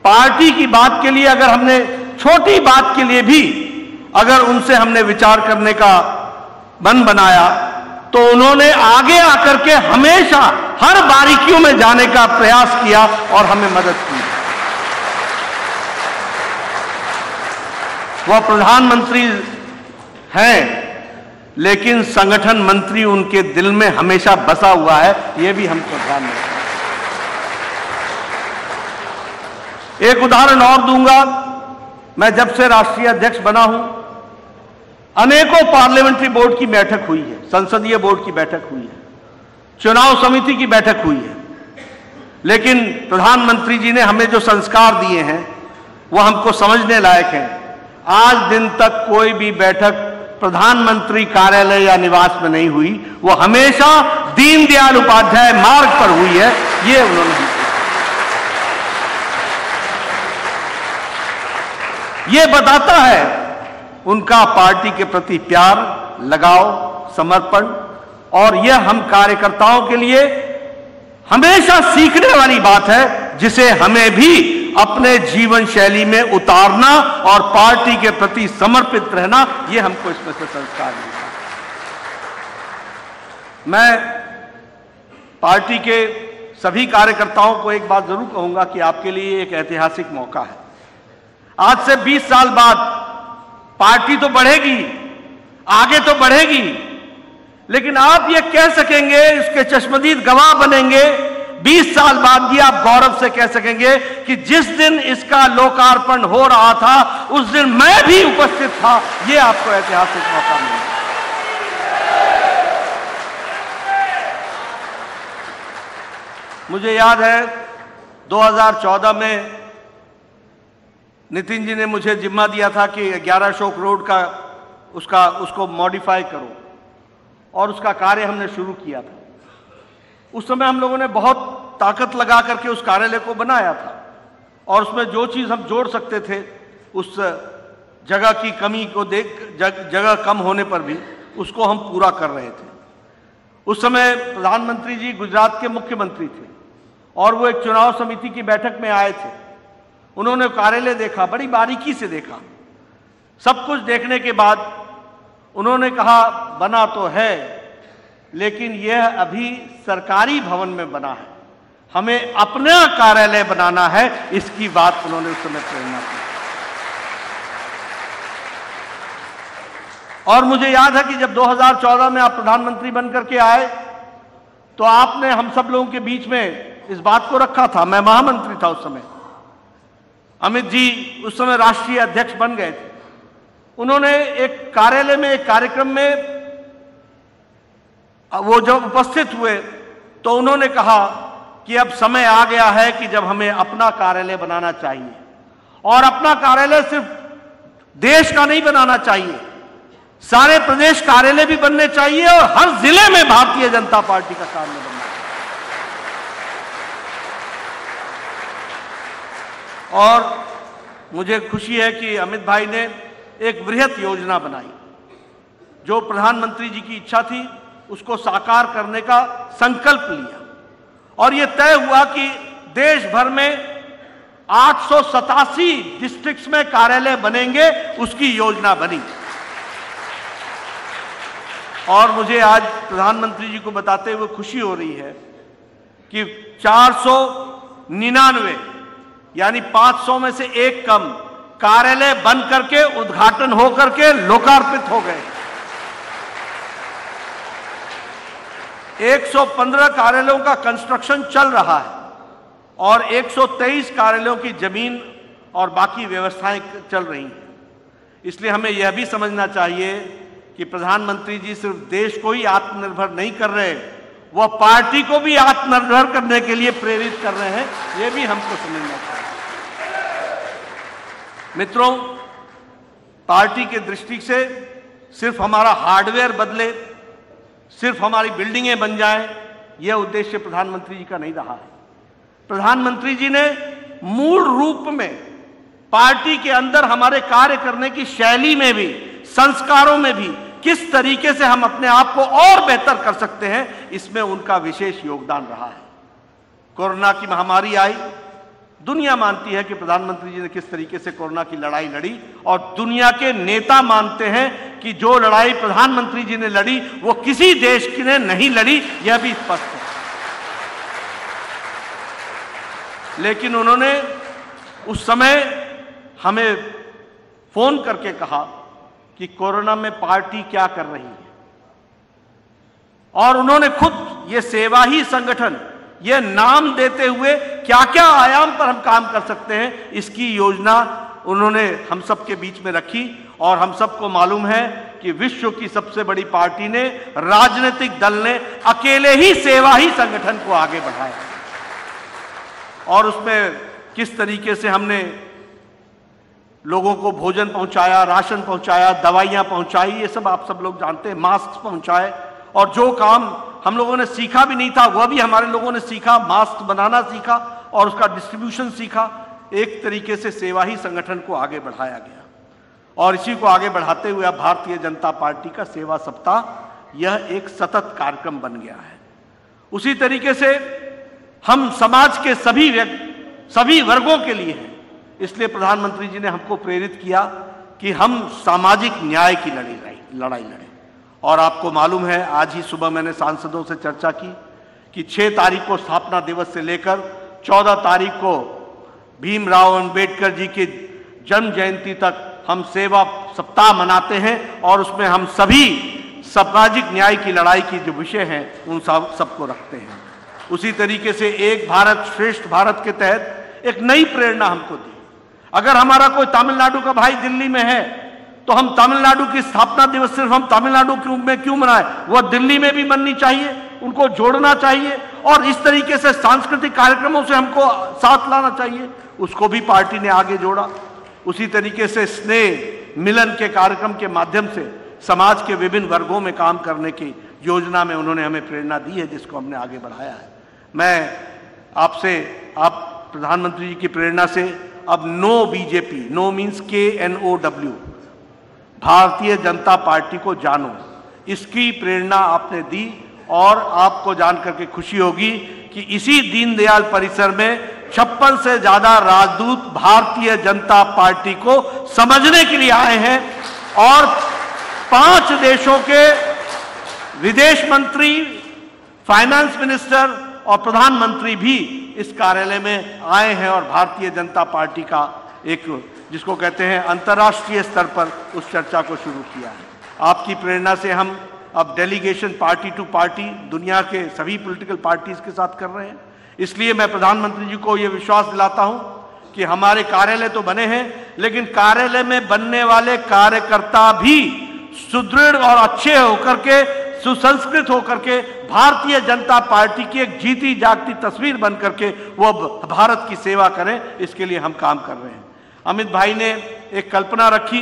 पार्टी की बात के लिए अगर हमने, छोटी बात के लिए भी अगर उनसे हमने विचार करने का मन बनाया तो उन्होंने आगे आकर के हमेशा हर बारीकियों में जाने का प्रयास किया और हमें मदद की। वह प्रधानमंत्री हैं, लेकिन संगठन मंत्री उनके दिल में हमेशा बसा हुआ है यह भी हमको ध्यान रखना एक उदाहरण और दूँगा, मैं जब से राष्ट्रीय अध्यक्ष बना हूँ, अनेकों पार्लियामेंट्री बोर्ड की बैठक हुई है, संसदीय बोर्ड की बैठक हुई है। चुनाव समिति की बैठक हुई है। लेकिन प्रधानमंत्री जी ने हमें जो संस्कार दिए हैं, वो हमको समझने लायक हैं। आज दिन तक कोई भी बैठक प्रधानमंत्री कार्यालय या निवास में नहीं हुई। वो हमेशा दीनदयाल उपाध्याय मार्ग पर हुई है, ये उन्होंने ये बताता है, उनका पार्टी के प्रति प्यार, लगाव, समर्पण और यह हम कार्यकर्ताओं के लिए हमेशा सीखने वाली बात है, जिसे हमें भी अपने जीवन शैली में उतारना और पार्टी के प्रति समर्पित रहना यह हमको इसमें से संस्कार मिलता है मैं पार्टी के सभी कार्यकर्ताओं को एक बात ज़रूर कहूँगा कि आपके लिए एक ऐतिहासिक मौका है। आज से 20 साल बाद पार्टी तो बढ़ेगी, आगे तो बढ़ेगी लेकिन आप ये कह सकेंगे, इसके चश्मदीद गवाह बनेंगे। 20 साल बाद भी आप गौरव से कह सकेंगे कि जिस दिन इसका लोकार्पण हो रहा था, उस दिन मैं भी उपस्थित था। ये आपको ऐतिहासिक मौका मिला। मुझे याद है 2014 में नितिन जी ने मुझे जिम्मा दिया था कि 11 शोक रोड का, उसका, उसको मॉडिफाई करो। और उसका कार्य हमने शुरू किया था। उस समय हम लोगों ने बहुत ताकत लगा करके उस कार्यालय को बनाया था और उसमें जो चीज़ हम जोड़ सकते थे उस जगह की कमी को देख जग, जगह कम होने पर भी उसको हम पूरा कर रहे थे। उस समय प्रधानमंत्री जी गुजरात के मुख्यमंत्री थे और वो एक चुनाव समिति की बैठक में आए थे। उन्होंने कार्यालय देखा बड़ी बारीकी से देखा। सब कुछ देखने के बाद उन्होंने कहा, बना तो है, लेकिन यह अभी सरकारी भवन में बना है। हमें अपना कार्यालय बनाना है। इसकी बात उन्होंने उस समय प्रेरणा की और मुझे याद है कि जब 2014 में आप प्रधानमंत्री बनकर के आए तो आपने हम सब लोगों के बीच में इस बात को रखा था। मैं महामंत्री था उस समय। अमित जी उस समय राष्ट्रीय अध्यक्ष बन गए थे। उन्होंने एक कार्यालय में, एक कार्यक्रम में वो जब उपस्थित हुए तो उन्होंने कहा कि अब समय आ गया है कि जब हमें अपना कार्यालय बनाना चाहिए और अपना कार्यालय सिर्फ़ देश का नहीं बनाना चाहिए, सारे प्रदेश कार्यालय भी बनने चाहिए और हर ज़िले में भारतीय जनता पार्टी का कार्यालय बनना चाहिए। और मुझे खुशी है कि अमित भाई ने एक वृहत योजना बनाई। जो प्रधानमंत्री जी की इच्छा थी, उसको साकार करने का संकल्प लिया। और यह तय हुआ कि देश भर में आठ डिस्ट्रिक्ट्स में कार्यालय बनेंगे, उसकी योजना बनी। और मुझे आज प्रधानमंत्री जी को बताते हुए खुशी हो रही है कि चार सौ निन्यानवे, यानी 500 में से एक कम कार्यालय बन करके, उद्घाटन हो करके लोकार्पित हो गए। 115 कार्यालयों का कंस्ट्रक्शन चल रहा है और 123 कार्यालयों की ज़मीन और बाकी व्यवस्थाएँ चल रही हैं। इसलिए हमें यह भी समझना चाहिए कि प्रधानमंत्री जी सिर्फ़ देश को ही आत्मनिर्भर नहीं कर रहे, वह पार्टी को भी आत्मनिर्भर करने के लिए प्रेरित कर रहे हैं, यह भी हमको समझना चाहिए। मित्रों, पार्टी के दृष्टि से सिर्फ़ हमारा हार्डवेयर बदले, सिर्फ़ हमारी बिल्डिंगें बन जाएँ, यह उद्देश्य प्रधानमंत्री जी का नहीं रहा है। प्रधानमंत्री जी ने मूल रूप में पार्टी के अंदर हमारे कार्य करने की शैली में भी, संस्कारों में भी, किस तरीके से हम अपने आप को और बेहतर कर सकते हैं, इसमें उनका विशेष योगदान रहा है। कोरोना की महामारी आई दुनिया मानती है कि प्रधानमंत्री जी ने किस तरीके से कोरोना की लड़ाई लड़ी और दुनिया के नेता मानते हैं कि जो लड़ाई प्रधानमंत्री जी ने लड़ी, वो किसी देश की ने नहीं लड़ी, यह भी स्पष्ट है। लेकिन उन्होंने उस समय हमें फ़ोन करके कहा कि कोरोना में पार्टी क्या कर रही है। और उन्होंने खुद ये सेवा ही संगठन ये नाम देते हुए क्या क्या आयाम पर हम काम कर सकते हैं, इसकी योजना उन्होंने हम सबके बीच में रखी और हम सबको मालूम है कि विश्व की सबसे बड़ी पार्टी ने, राजनीतिक दल ने अकेले ही सेवा ही संगठन को आगे बढ़ाया। और उसमें किस तरीके से हमने लोगों को भोजन पहुँचाया, राशन पहुँचाया, दवाइयाँ पहुंचाई, ये सब आप सब लोग जानते हैं, मास्क पहुँचाए और जो काम हम लोगों ने सीखा भी नहीं था, वह भी हमारे लोगों ने सीखा, मास्क बनाना सीखा और उसका डिस्ट्रीब्यूशन सीखा। एक तरीके से सेवा ही संगठन को आगे बढ़ाया गया। और इसी को आगे बढ़ाते हुए अब भारतीय जनता पार्टी का सेवा सप्ताह, यह एक सतत कार्यक्रम बन गया है। उसी तरीके से हम समाज के सभी व्यक्ति, सभी वर्गों के लिए हैं। इसलिए प्रधानमंत्री जी ने हमको प्रेरित किया कि हम सामाजिक न्याय की लड़ाई लड़ाई लड़ें। और आपको मालूम है, आज ही सुबह मैंने सांसदों से चर्चा की कि 6 तारीख को स्थापना दिवस से लेकर 14 तारीख को भीमराव अंबेडकर जी की जन्म जयंती तक हम सेवा सप्ताह मनाते हैं और उसमें हम सभी सामाजिक न्याय की लड़ाई की जो विषय हैं, उन सब, सबको रखते हैं। उसी तरीके से एक भारत श्रेष्ठ भारत के तहत एक नई प्रेरणा हमको दी। अगर हमारा कोई तमिलनाडु का भाई दिल्ली में है तो हम तमिलनाडु की स्थापना दिवस सिर्फ़ हम तमिलनाडु में क्यों मनाए? वह दिल्ली में भी मननी चाहिए, उनको जोड़ना चाहिए, और इस तरीके से सांस्कृतिक कार्यक्रमों से हमको साथ लाना चाहिए। उसको भी पार्टी ने आगे जोड़ा। उसी तरीके से स्नेह, मिलन के कार्यक्रम के माध्यम से समाज के विभिन्न वर्गों में काम करने की योजना में उन्होंने हमें प्रेरणा दी है, जिसको हमने आगे बढ़ाया है। मैं आपसे, आप प्रधानमंत्री जी की प्रेरणा से अब know BJP know means K N O W Bharatiya Janata Party को जानो। इसकी प्रेरणा आपने दी और आपको जान करके खुशी होगी कि इसी दीनदयाल परिसर में छप्पन से ज़्यादा राजदूत भारतीय जनता पार्टी को समझने के लिए आए हैं और पाँच देशों के विदेश मंत्री, फाइनेंस मिनिस्टर और प्रधानमंत्री भी इस कार्यालय में आए हैं और भारतीय जनता पार्टी का एक जिसको कहते हैं अंतर्राष्ट्रीय स्तर पर उस चर्चा को शुरू किया है। आपकी प्रेरणा से हम अब डेलीगेशन पार्टी टू पार्टी दुनिया के सभी पॉलिटिकल पार्टीज़ के साथ कर रहे हैं। इसलिए मैं प्रधानमंत्री जी को यह विश्वास दिलाता हूँ कि हमारे कार्यालय तो बने हैं, लेकिन कार्यालय में बनने वाले कार्यकर्ता भी सुदृढ़ और अच्छे होकर के, सुसंस्कृत होकर के, भारतीय जनता पार्टी की एक जीती जागती तस्वीर बन करके वो भारत की सेवा करें, इसके लिए हम काम कर रहे हैं। अमित भाई ने एक कल्पना रखी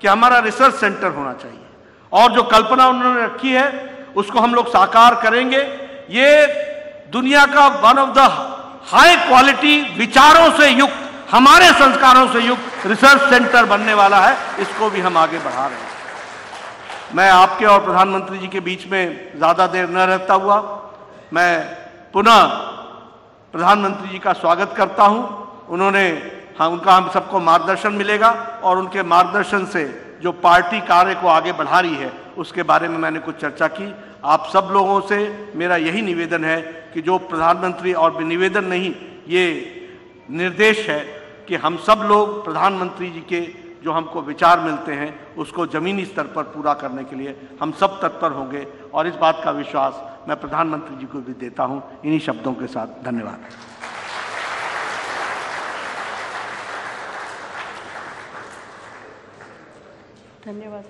कि हमारा रिसर्च सेंटर होना चाहिए। और जो कल्पना उन्होंने रखी है, उसको हम लोग साकार करेंगे। ये दुनिया का one of the high quality विचारों से युक्त, हमारे संस्कारों से युक्त रिसर्च सेंटर बनने वाला है। इसको भी हम आगे बढ़ा रहे हैं। मैं आपके और प्रधानमंत्री जी के बीच में ज़्यादा देर न रहता हुआ, मैं पुनः प्रधानमंत्री जी का स्वागत करता हूँ। उन्होंने हाँ उनका हम सबको मार्गदर्शन मिलेगा और उनके मार्गदर्शन से जो पार्टी कार्य को आगे बढ़ा रही है, उसके बारे में मैंने कुछ चर्चा की। आप सब लोगों से मेरा यही निवेदन है कि जो प्रधानमंत्री, और निवेदन नहीं, ये निर्देश है कि हम सब लोग प्रधानमंत्री जी के जो हमको विचार मिलते हैं, उसको जमीनी स्तर पर पूरा करने के लिए हम सब तत्पर होंगे। और इस बात का विश्वास मैं प्रधानमंत्री जी को भी देता हूँ। इन्हीं शब्दों के साथ धन्यवाद। धन्यवाद।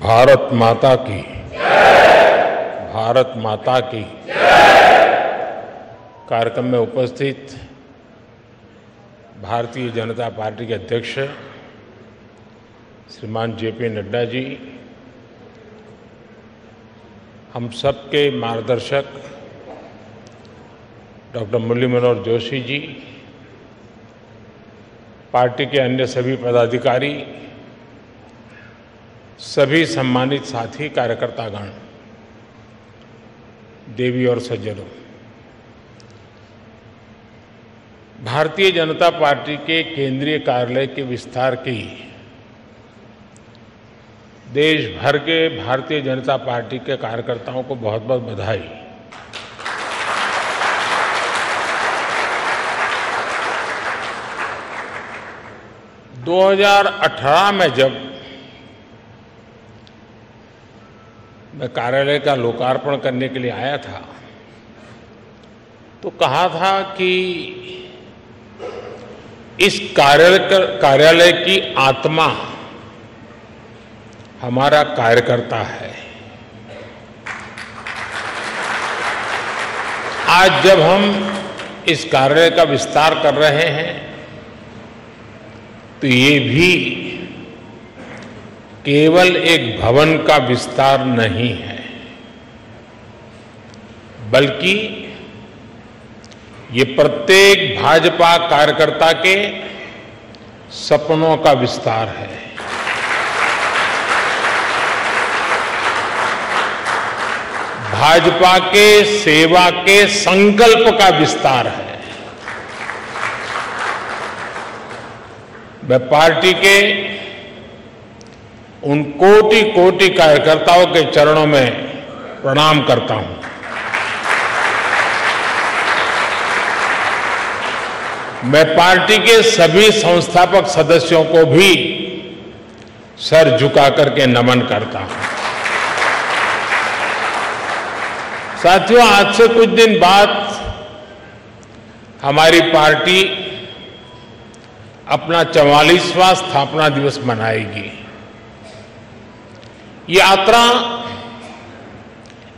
भारत माता की। भारत माता की। कार्यक्रम में उपस्थित भारतीय जनता पार्टी के अध्यक्ष श्रीमान जेपी नड्डा जी हम सबके मार्गदर्शक डॉक्टर मुरली मनोहर जोशी जी, पार्टी के अन्य सभी पदाधिकारी, सभी सम्मानित साथी कार्यकर्तागण, देवी और सज्जनों। भारतीय जनता पार्टी के केंद्रीय कार्यालय के विस्तार की देश भर के भारतीय जनता पार्टी के कार्यकर्ताओं को बहुत बहुत बधाई। दो हज़ार अठारह में जब मैं कार्यालय का लोकार्पण करने के लिए आया था तो कहा था कि इस कार्यालय कार्यालय की आत्मा हमारा कार्यकर्ता है। आज जब हम इस कार्यालय का विस्तार कर रहे हैं तो ये भी केवल एक भवन का विस्तार नहीं है, बल्कि ये प्रत्येक भाजपा कार्यकर्ता के सपनों का विस्तार है। भाजपा के सेवा के संकल्प का विस्तार है। मैं पार्टी के उन कोटि कोटि कार्यकर्ताओं के चरणों में प्रणाम करता हूँ। मैं पार्टी के सभी संस्थापक सदस्यों को भी सर झुका करके नमन करता हूँ। साथियों, आज से कुछ दिन बाद हमारी पार्टी अपना चवालीसवां स्थापना दिवस मनाएगी। ये यात्रा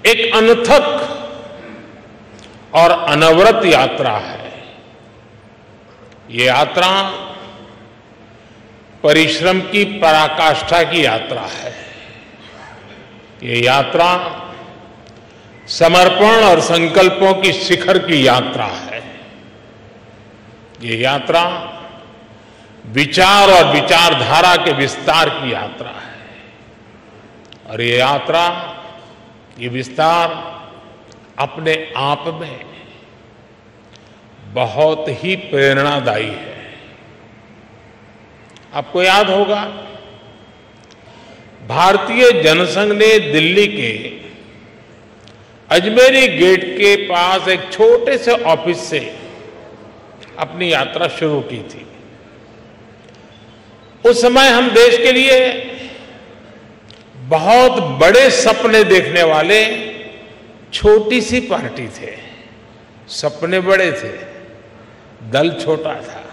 एक अनथक और अनवरत यात्रा है। ये यात्रा परिश्रम की पराकाष्ठा की यात्रा है। ये यात्रा समर्पण और संकल्पों की शिखर की यात्रा है। ये यात्रा विचार और विचारधारा के विस्तार की यात्रा है। और ये यात्रा, ये विस्तार अपने आप में बहुत ही प्रेरणादायी है। आपको याद होगा, भारतीय जनसंघ ने दिल्ली के अजमेरी गेट के पास एक छोटे से ऑफ़िस से अपनी यात्रा शुरू की थी। उस समय हम देश के लिए बहुत बड़े सपने देखने वाले छोटी सी पार्टी थे। सपने बड़े थे, दल छोटा था।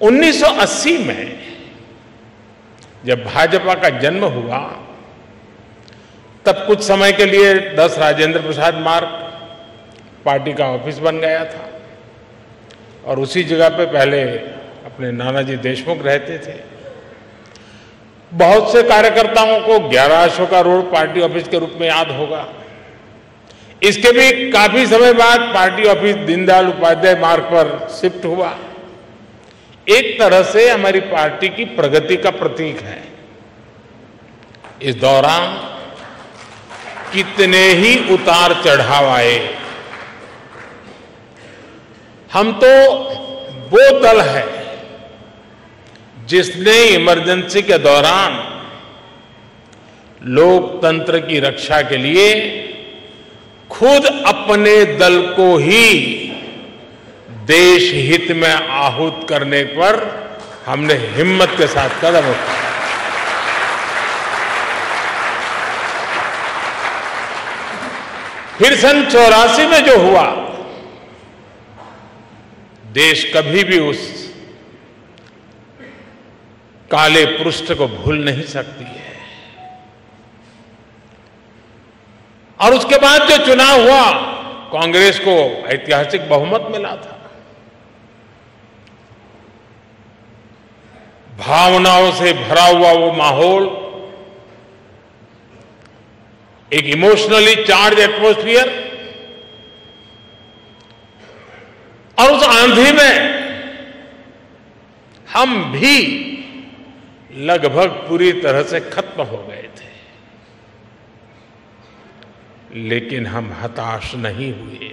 1980 में जब भाजपा का जन्म हुआ तब कुछ समय के लिए 10 राजेंद्र प्रसाद मार्ग पार्टी का ऑफ़िस बन गया था। और उसी जगह पे पहले अपने नानाजी देशमुख रहते थे। बहुत से कार्यकर्ताओं को ग्यारह अशोका रोड पार्टी ऑफ़िस के रूप में याद होगा। इसके भी काफ़ी समय बाद पार्टी ऑफ़िस दीनदयाल उपाध्याय मार्ग पर शिफ्ट हुआ। एक तरह से हमारी पार्टी की प्रगति का प्रतीक है। इस दौरान कितने ही उतार चढ़ाव आए। हम तो वो दल है। जिसने इमरजेंसी के दौरान लोकतंत्र की रक्षा के लिए खुद अपने दल को ही देश हित में आहूत करने पर हमने हिम्मत के साथ कदम उठाया। फिर सन चौरासी में जो हुआ, देश कभी भी उस काले पृष्ठ को भूल नहीं सकती है। और उसके बाद जो चुनाव हुआ, कांग्रेस को ऐतिहासिक बहुमत मिला था। भावनाओं से भरा हुआ वो माहौल एक इमोशनली चार्ज एटमोस्फियर और उस आंधी में हम भी लगभग पूरी तरह से खत्म हो गए थे। लेकिन हम हताश नहीं हुए।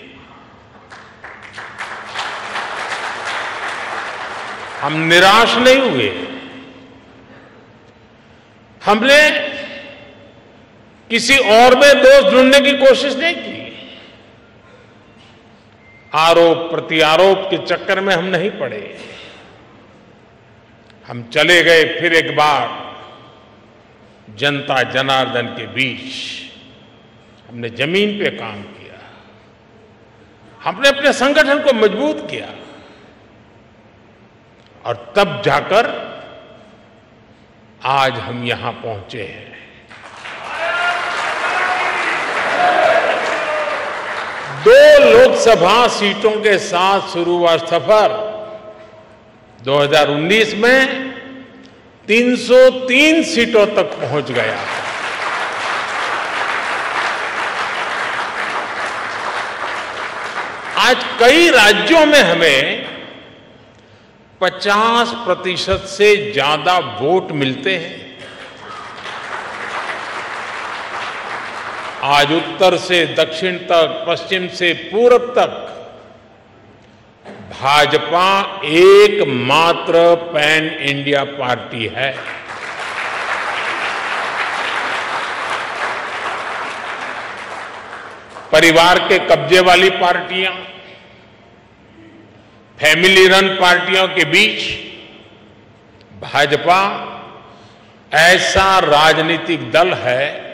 हम निराश नहीं हुए। हमने किसी और में दोष ढूँढने की कोशिश नहीं की। आरोप प्रत्यारोप के चक्कर में हम नहीं पड़े। हम चले गए फिर एक बार जनता जनार्दन के बीच। हमने ज़मीन पे काम किया। हमने अपने संगठन को मज़बूत किया। और तब जाकर आज हम यहाँ पहुँचे हैं। दो लोकसभा सीटों के साथ शुरू हुआ सफ़र। 2019 में 303 सीटों तक पहुँच गया। आज कई राज्यों में हमें 50 प्रतिशत से ज़्यादा वोट मिलते हैं। आज उत्तर से दक्षिण तक, पश्चिम से पूर्व तक, भाजपा एकमात्र पैन इंडिया पार्टी है। परिवार के कब्जे वाली पार्टियाँ, फैमिली रन पार्टियों के बीच, भाजपा ऐसा राजनीतिक दल है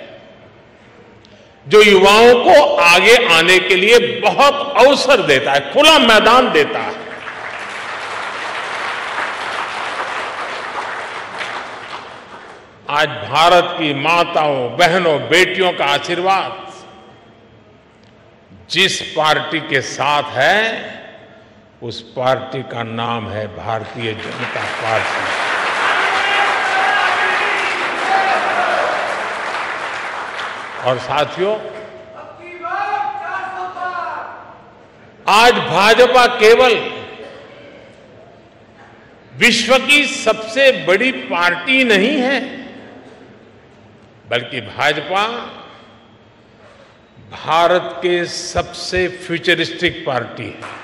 जो युवाओं को आगे आने के लिए बहुत अवसर देता है, खुला मैदान देता है। आज भारत की माताओं, बहनों, बेटियों का आशीर्वाद जिस पार्टी के साथ है, उस पार्टी का नाम है भारतीय जनता पार्टी। और साथियों, आज भाजपा केवल विश्व की सबसे बड़ी पार्टी नहीं है, बल्कि भाजपा भारत के सबसे फ्यूचरिस्टिक पार्टी है।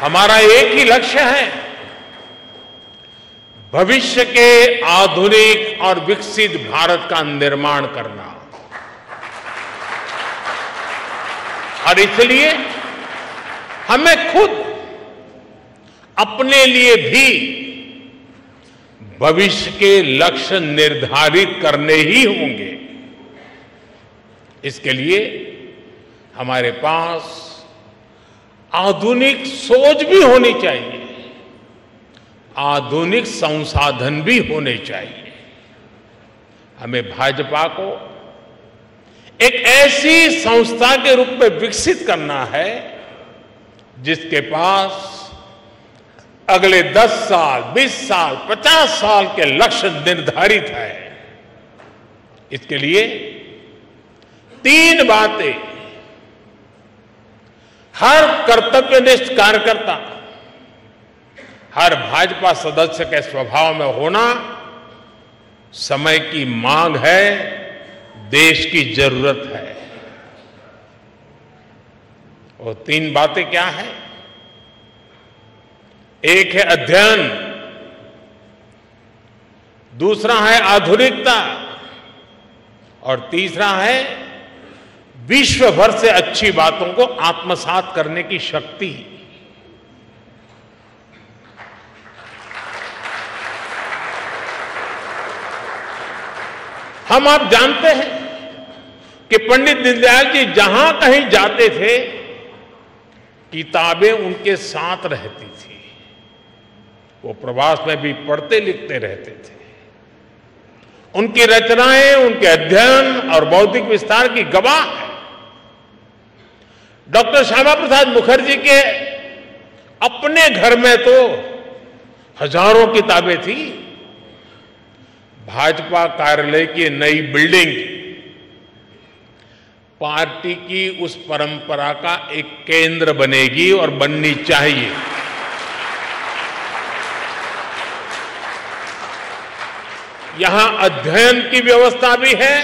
हमारा एक ही लक्ष्य है भविष्य के आधुनिक और विकसित भारत का निर्माण करना। और इसलिए हमें खुद अपने लिए भी भविष्य के लक्ष्य निर्धारित करने ही होंगे। इसके लिए हमारे पास आधुनिक सोच भी होनी चाहिए। आधुनिक संसाधन भी होने चाहिए। हमें भाजपा को एक ऐसी संस्था के रूप में विकसित करना है, जिसके पास अगले 10 साल 20 साल 50 साल के लक्ष्य निर्धारित है। इसके लिए तीन बातें। हर कर्तव्यनिष्ठ कार्यकर्ता हर भाजपा सदस्य के स्वभाव में होना समय की मांग है, देश की ज़रूरत है। वो तीन बातें क्या है? एक है अध्ययन, दूसरा है आधुनिकता, और तीसरा है विश्व भर से अच्छी बातों को आत्मसात करने की शक्ति। हम आप जानते हैं कि पंडित दीनदयाल जी जहाँ कहीं जाते थे, किताबें उनके साथ रहती थी। वो प्रवास में भी पढ़ते लिखते रहते थे। उनकी रचनाएँ, उनके अध्ययन और बौद्धिक विस्तार की गवाह है। डॉक्टर श्यामा प्रसाद मुखर्जी के अपने घर में तो हज़ारों किताबें थी। भाजपा कार्यालय की नई बिल्डिंग। पार्टी की उस परंपरा का एक केंद्र बनेगी और बननी चाहिए। यहाँ अध्ययन की व्यवस्था भी है,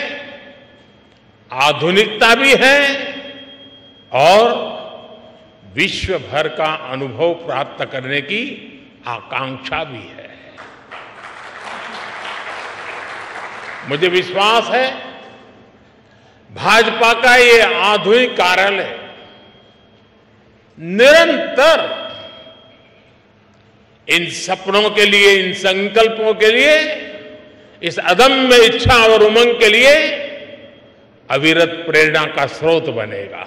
आधुनिकता भी है, और विश्व भर का अनुभव प्राप्त करने की आकांक्षा भी है। मुझे विश्वास है, भाजपा का ये आधुनिक कार्यालय निरंतर इन सपनों के लिए, इन संकल्पों के लिए, इस अदम्य इच्छा और उमंग के लिए अविरत प्रेरणा का स्रोत बनेगा।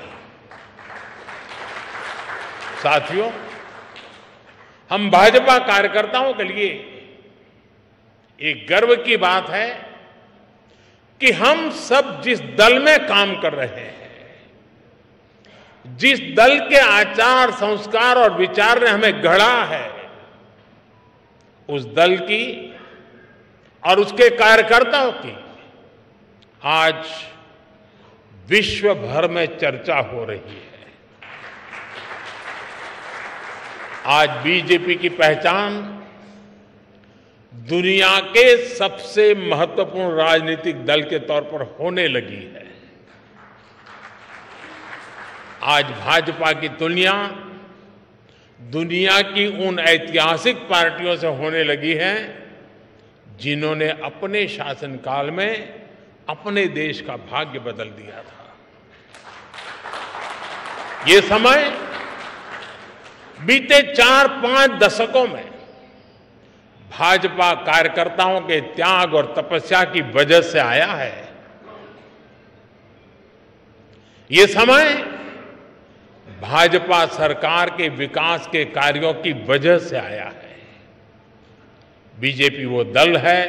साथियों, हम भाजपा कार्यकर्ताओं के लिए एक गर्व की बात है कि हम सब जिस दल में काम कर रहे हैं, जिस दल के आचार, संस्कार और विचार ने हमें गढ़ा है, उस दल की और उसके कार्यकर्ताओं की आज विश्व भर में चर्चा हो रही है। आज बीजेपी की पहचान दुनिया के सबसे महत्वपूर्ण राजनीतिक दल के तौर पर होने लगी है। आज भाजपा की तुलना दुनिया की उन ऐतिहासिक पार्टियों से होने लगी है, जिन्होंने अपने शासनकाल में अपने देश का भाग्य बदल दिया था। ये समय बीते चार पाँच दशकों में भाजपा कार्यकर्ताओं के त्याग और तपस्या की वजह से आया है। ये समय भाजपा सरकार के विकास के कार्यों की वजह से आया है। बीजेपी वो दल है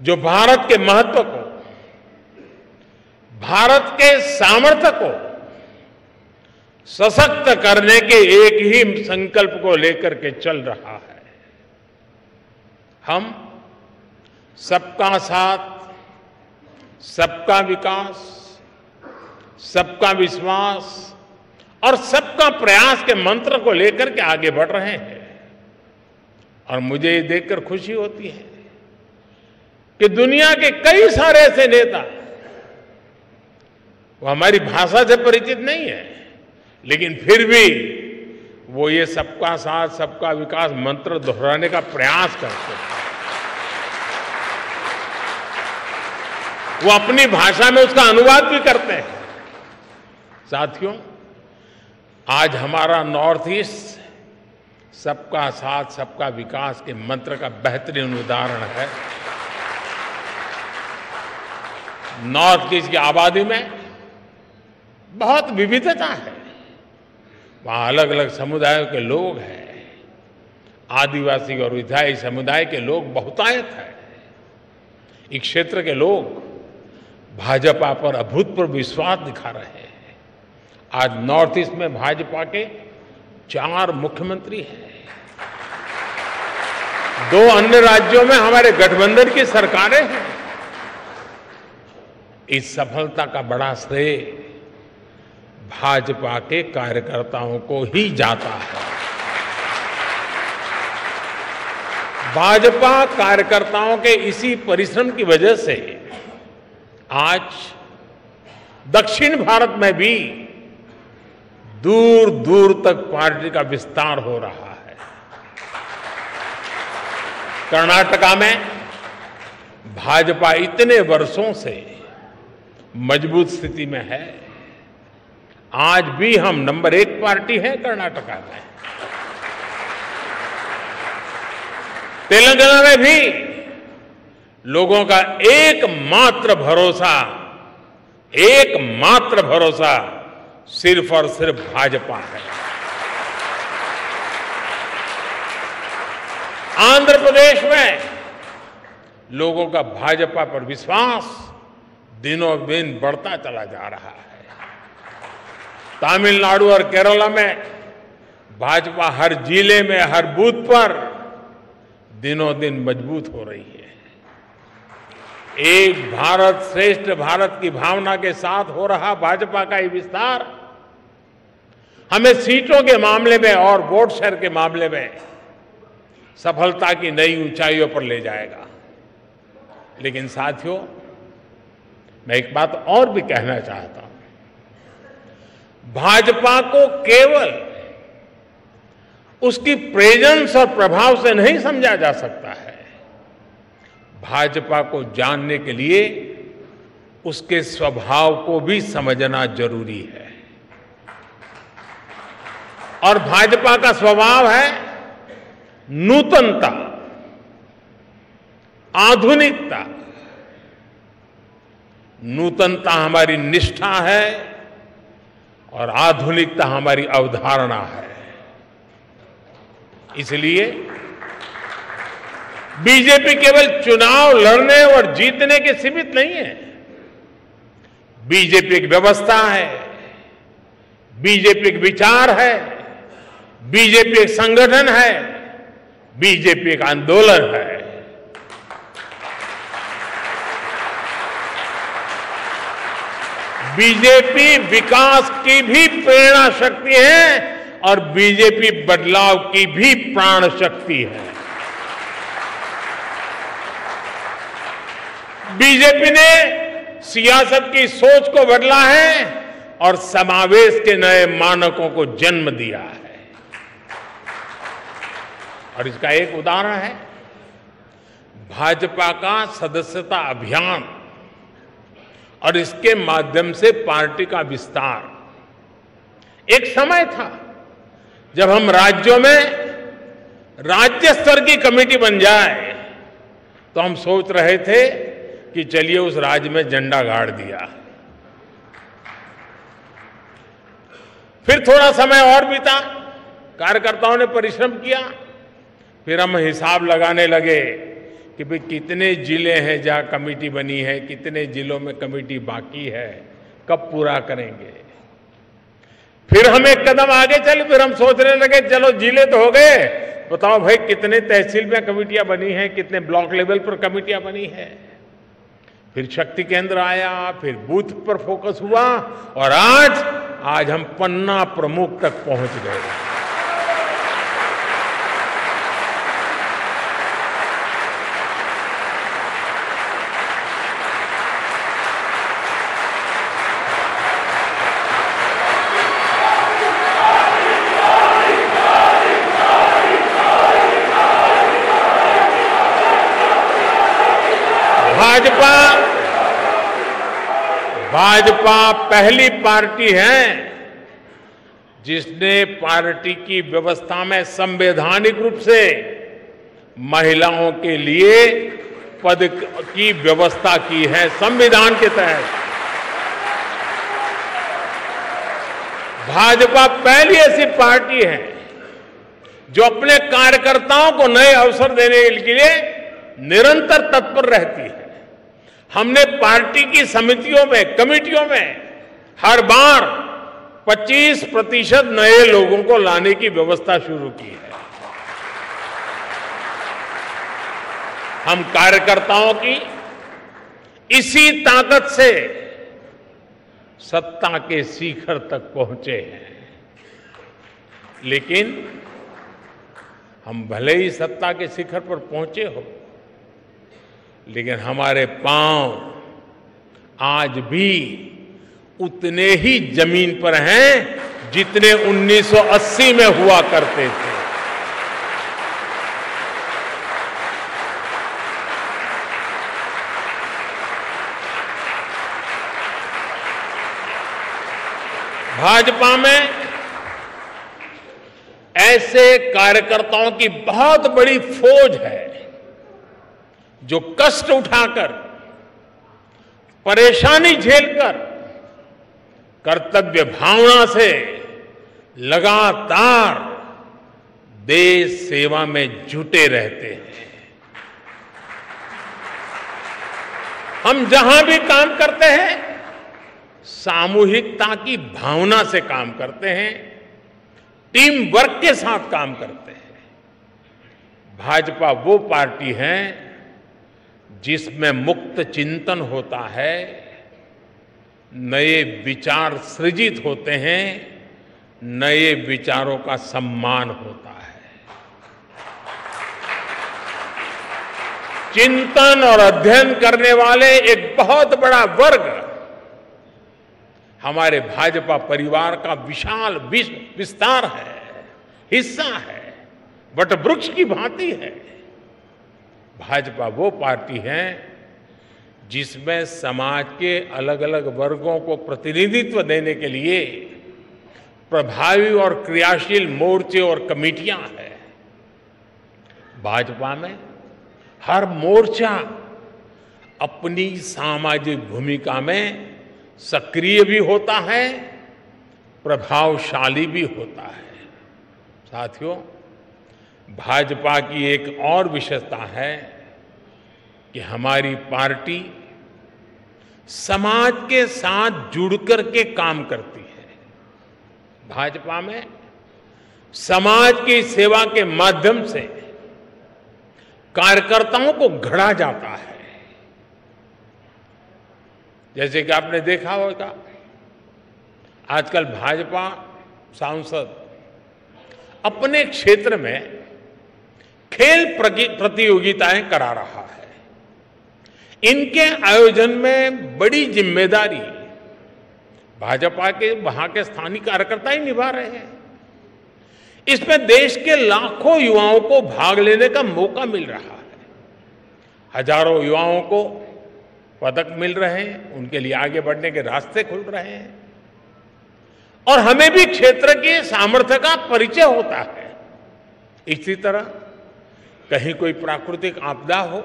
जो भारत के महत्व को, भारत के सामर्थ्य को सशक्त करने के एक ही संकल्प को लेकर के चल रहा है। हम सबका साथ, सबका विकास, सबका विश्वास और सबका प्रयास के मंत्र को लेकर के आगे बढ़ रहे हैं। और मुझे ये देखकर खुशी होती है कि दुनिया के कई सारे ऐसे नेता, वो हमारी भाषा से परिचित नहीं है, लेकिन फिर भी वो ये सबका साथ, सबका विकास मंत्र दोहराने का प्रयास करते हैं। वो अपनी भाषा में उसका अनुवाद भी करते हैं। साथियों, आज हमारा नॉर्थ ईस्ट सबका साथ, सबका विकास के मंत्र का बेहतरीन उदाहरण है। नॉर्थ ईस्ट की आबादी में बहुत विविधता है। वहाँ अलग अलग समुदायों के लोग हैं। आदिवासी और विधायी समुदाय के लोग बहुतायत है। इस क्षेत्र के लोग भाजपा पर अभूतपूर्व विश्वास दिखा रहे हैं। आज नॉर्थ ईस्ट में भाजपा के चार मुख्यमंत्री हैं। दो अन्य राज्यों में हमारे गठबंधन की सरकारें हैं। इस सफलता का बड़ा श्रेय भाजपा के कार्यकर्ताओं को ही जाता है। भाजपा कार्यकर्ताओं के इसी परिश्रम की वजह से आज दक्षिण भारत में भी दूर दूर तक पार्टी का विस्तार हो रहा है। कर्नाटका में भाजपा इतने वर्षों से मज़बूत स्थिति में है। आज भी हम नंबर एक पार्टी है कर्नाटका में। तेलंगाना में भी लोगों का एकमात्र भरोसा एकमात्र भरोसा सिर्फ़ और सिर्फ़ भाजपा है। आंध्र प्रदेश में लोगों का भाजपा पर विश्वास दिनों दिन बढ़ता चला जा रहा है। तमिलनाडु और केरला में, भाजपा हर ज़िले में, हर बूथ पर दिनों दिन मज़बूत हो रही है। एक भारत श्रेष्ठ भारत की भावना के साथ हो रहा भाजपा का ये विस्तार। हमें सीटों के मामले में और वोट शेयर के मामले में सफलता की नई ऊंचाइयों पर ले जाएगा। लेकिन साथियों, मैं एक बात और भी कहना चाहता हूँ। भाजपा को केवल उसकी प्रेजेंस और प्रभाव से नहीं समझा जा सकता है। भाजपा को जानने के लिए उसके स्वभाव को भी समझना ज़रूरी है। और भाजपा का स्वभाव है नूतनता, आधुनिकता। नूतनता हमारी निष्ठा है और आधुनिकता हमारी अवधारणा है। इसलिए बीजेपी केवल चुनाव लड़ने और जीतने के सीमित नहीं है। बीजेपी एक व्यवस्था है, बीजेपी एक विचार है, बीजेपी एक संगठन है, बीजेपी एक आंदोलन है। बीजेपी विकास की भी प्रेरणा शक्ति है और बीजेपी बदलाव की भी प्राण शक्ति है। बीजेपी ने सियासत की सोच को बदला है और समावेश के नए मानकों को जन्म दिया है। और इसका एक उदाहरण है, भाजपा का सदस्यता अभियान। और इसके माध्यम से पार्टी का विस्तार। एक समय था जब हम राज्यों में राज्य स्तर की कमेटी बन जाए तो हम सोच रहे थे कि चलिए उस राज्य में झंडा गाड़ दिया। फिर थोड़ा समय और बीता, कार्यकर्ताओं ने परिश्रम किया, फिर हम हिसाब लगाने लगे कि भाई कितने ज़िले हैं जहाँ कमेटी बनी है, कितने जिलों में कमेटी बाकी है, कब पूरा करेंगे? फिर हम एक कदम आगे चले, फिर हम सोचने लगे, चलो ज़िले तो हो गए। बताओ भाई, कितने तहसील में कमेटियाँ बनी हैं, कितने ब्लॉक लेवल पर कमेटियाँ बनी है? फिर शक्ति केंद्र आया, फिर बूथ पर फोकस हुआ, और आज आज हम पन्ना प्रमुख तक पहुँच गए। भाजपा भाजपा पहली पार्टी है जिसने पार्टी की व्यवस्था में संवैधानिक रूप से महिलाओं के लिए पद की व्यवस्था की है, संविधान के तहत। भाजपा पहली ऐसी पार्टी है जो अपने कार्यकर्ताओं को नए अवसर देने के लिए निरंतर तत्पर रहती है। हमने पार्टी की समितियों में, कमेटियों में हर बार 25 प्रतिशत नए लोगों को लाने की व्यवस्था शुरू की है। हम कार्यकर्ताओं की इसी ताकत से सत्ता के शिखर तक पहुँचे हैं। लेकिन हम भले ही सत्ता के शिखर पर पहुँचे हो लेकिन हमारे पाँव आज भी उतने ही ज़मीन पर हैं जितने 1980 में हुआ करते थे। भाजपा में ऐसे कार्यकर्ताओं की बहुत बड़ी फौज है। जो कष्ट उठाकर, परेशानी झेलकर, कर्तव्य भावना से लगातार देश सेवा में जुटे रहते हैं। हम जहाँ भी काम करते हैं, सामूहिकता की भावना से काम करते हैं, टीम वर्क के साथ काम करते हैं। भाजपा वो पार्टी है जिसमें मुक्त चिंतन होता है, नए विचार सृजित होते हैं, नए विचारों का सम्मान होता है। चिंतन और अध्ययन करने वाले एक बहुत बड़ा वर्ग हमारे भाजपा परिवार का विशाल विस्तार है, हिस्सा है वट वृक्ष की भांति है। भाजपा वो पार्टी है जिसमें समाज के अलग अलग वर्गों को प्रतिनिधित्व देने के लिए प्रभावी और क्रियाशील मोर्चे और कमेटियाँ हैं। भाजपा में हर मोर्चा अपनी सामाजिक भूमिका में सक्रिय भी होता है, प्रभावशाली भी होता है। साथियों भाजपा की एक और विशेषता है कि हमारी पार्टी समाज के साथ जुड़कर के काम करती है। भाजपा में समाज की सेवा के माध्यम से कार्यकर्ताओं को घड़ा जाता है। जैसे कि आपने देखा होगा, आजकल भाजपा सांसद अपने क्षेत्र में खेल प्रतियोगिताएँ करा रहा है। इनके आयोजन में बड़ी ज़िम्मेदारी भाजपा के, वहाँ के स्थानीय कार्यकर्ता ही निभा रहे हैं। इसमें देश के लाखों युवाओं को भाग लेने का मौका मिल रहा है। हज़ारों युवाओं को पदक मिल रहे हैं, उनके लिए आगे बढ़ने के रास्ते खुल रहे हैं। और हमें भी क्षेत्र के सामर्थ्य का परिचय होता है। इसी तरह कहीं कोई प्राकृतिक आपदा हो,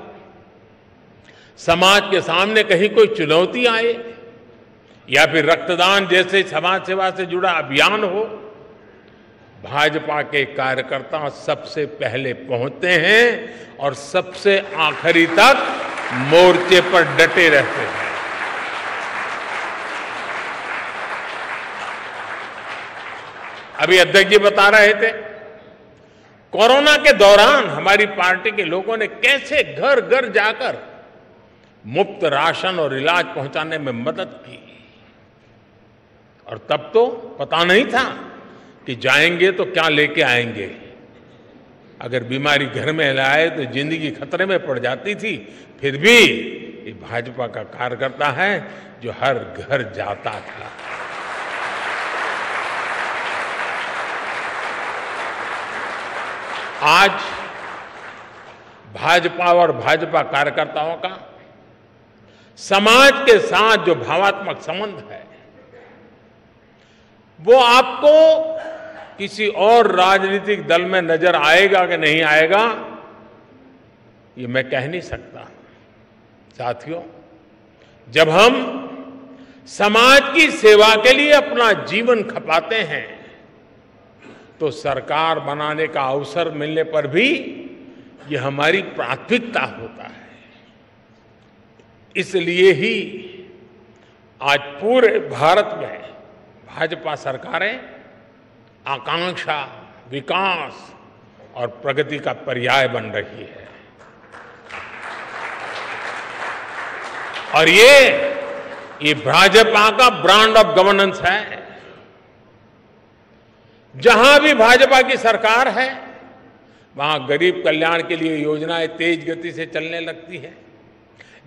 समाज के सामने कहीं कोई चुनौती आए, या फिर रक्तदान जैसे समाज सेवा से जुड़ा अभियान हो, भाजपा के कार्यकर्ता सबसे पहले पहुँचते हैं और सबसे आखिरी तक मोर्चे पर डटे रहते हैं। अभी अध्यक्ष जी बता रहे थे कोरोना के दौरान हमारी पार्टी के लोगों ने कैसे घर घर जाकर मुफ़्त राशन और इलाज पहुँचाने में मदद की? और तब तो पता नहीं था कि जाएँगे तो क्या लेके आएँगे। अगर बीमारी घर में लाए तो ज़िंदगी खतरे में पड़ जाती थी। फिर भी ये भाजपा का कार्यकर्ता है जो हर घर जाता था। आज भाजपा और भाजपा कार्यकर्ताओं का समाज के साथ जो भावात्मक संबंध है, वो आपको किसी और राजनीतिक दल में नज़र आएगा कि नहीं आएगा, ये मैं कह नहीं सकता। साथियों, जब हम समाज की सेवा के लिए अपना जीवन खपाते हैं तो सरकार बनाने का अवसर मिलने पर भी ये हमारी प्राथमिकता होता है। इसलिए ही आज पूरे भारत में भाजपा सरकारें आकांक्षा, विकास और प्रगति का पर्याय बन रही है। और ये ये भाजपा का ब्रांड ऑफ़ गवर्नेंस है। जहाँ भी भाजपा की सरकार है, वहाँ गरीब कल्याण के लिए योजनाएँ तेज गति से चलने लगती है।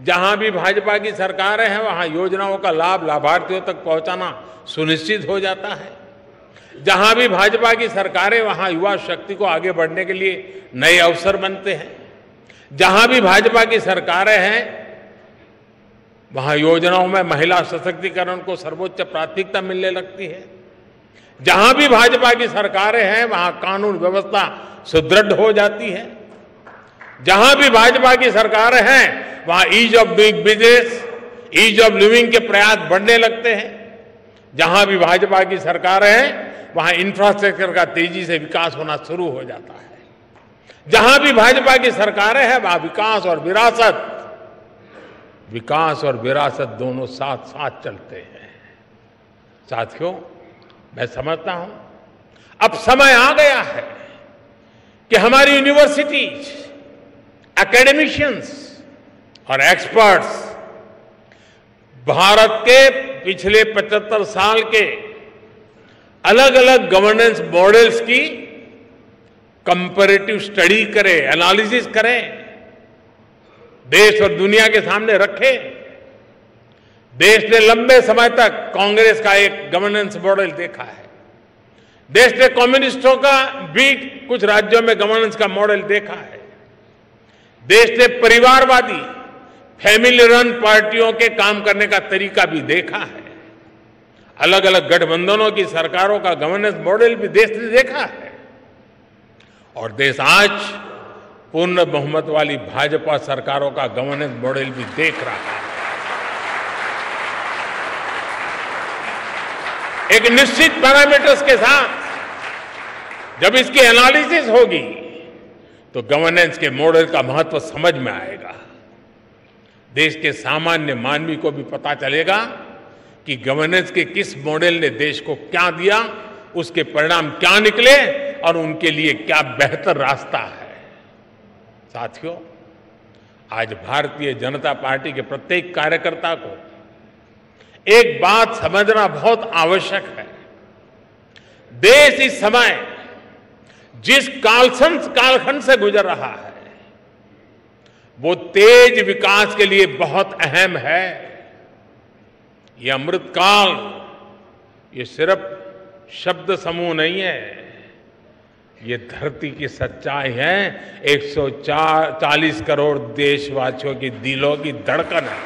जहाँ भी भाजपा की सरकारें हैं, वहाँ योजनाओं का लाभ लाभार्थियों तक पहुंचाना सुनिश्चित हो जाता है। जहाँ भी भाजपा की सरकारें वहाँ युवा शक्ति को आगे बढ़ने के लिए नए अवसर बनते हैं। जहाँ भी भाजपा की सरकारें हैं, वहाँ योजनाओं में महिला सशक्तिकरण को सर्वोच्च प्राथमिकता मिलने लगती है। जहाँ भी भाजपा की सरकारें हैं, वहाँ कानून व्यवस्था सुदृढ़ हो जाती है। जहाँ भी भाजपा की सरकारें हैं, वहाँ ease of doing business ease of living के प्रयास बढ़ने लगते हैं। जहाँ भी भाजपा की सरकारें हैं, वहाँ इंफ्रास्ट्रक्चर का तेज़ी से विकास होना शुरू हो जाता है। जहाँ भी भाजपा की सरकारें हैं, वहाँ विकास और विरासत, विकास और विरासत दोनों साथ साथ चलते हैं। साथियों मैं समझता हूँ। अब समय आ गया है कि हमारी यूनिवर्सिटीज एकेडमिशियंस और एक्सपर्ट्स भारत के पिछले 75 साल के अलग अलग गवर्नेंस मॉडल्स की कंपेरेटिव स्टडी करें एनालिसिस करें, देश और दुनिया के सामने रखे। देश ने लंबे समय तक कांग्रेस का एक गवर्नेंस मॉडल देखा है। देश ने कम्युनिस्टों का भी कुछ राज्यों में गवर्नेंस का मॉडल देखा है। देश ने परिवारवादी फैमिली रन पार्टियों के काम करने का तरीका भी देखा है। अलग अलग गठबंधनों की सरकारों का गवर्नेंस मॉडल भी देश ने देखा है। और देश आज पूर्ण बहुमत वाली भाजपा सरकारों का गवर्नेंस मॉडल भी देख रहा है। एक निश्चित पैरामीटर्स के साथ, जब इसकी एनालिसिस होगी तो गवर्नेंस के मॉडल का महत्व समझ में आएगा। देश के सामान्य मानवी को भी पता चलेगा कि गवर्नेंस के किस मॉडल ने देश को क्या दिया, उसके परिणाम क्या निकले और उनके लिए क्या बेहतर रास्ता है। साथियों, आज भारतीय जनता पार्टी के प्रत्येक कार्यकर्ता को एक बात समझना बहुत आवश्यक है। देश इस समय जिस कालखंड कालखंड से गुजर रहा है, वो तेज विकास के लिए बहुत अहम है। ये अमृतकाल, ये सिर्फ़ शब्द समूह नहीं है, ये धरती की सच्चाई है। 140 करोड़ देशवासियों की दिलों की धड़कन है।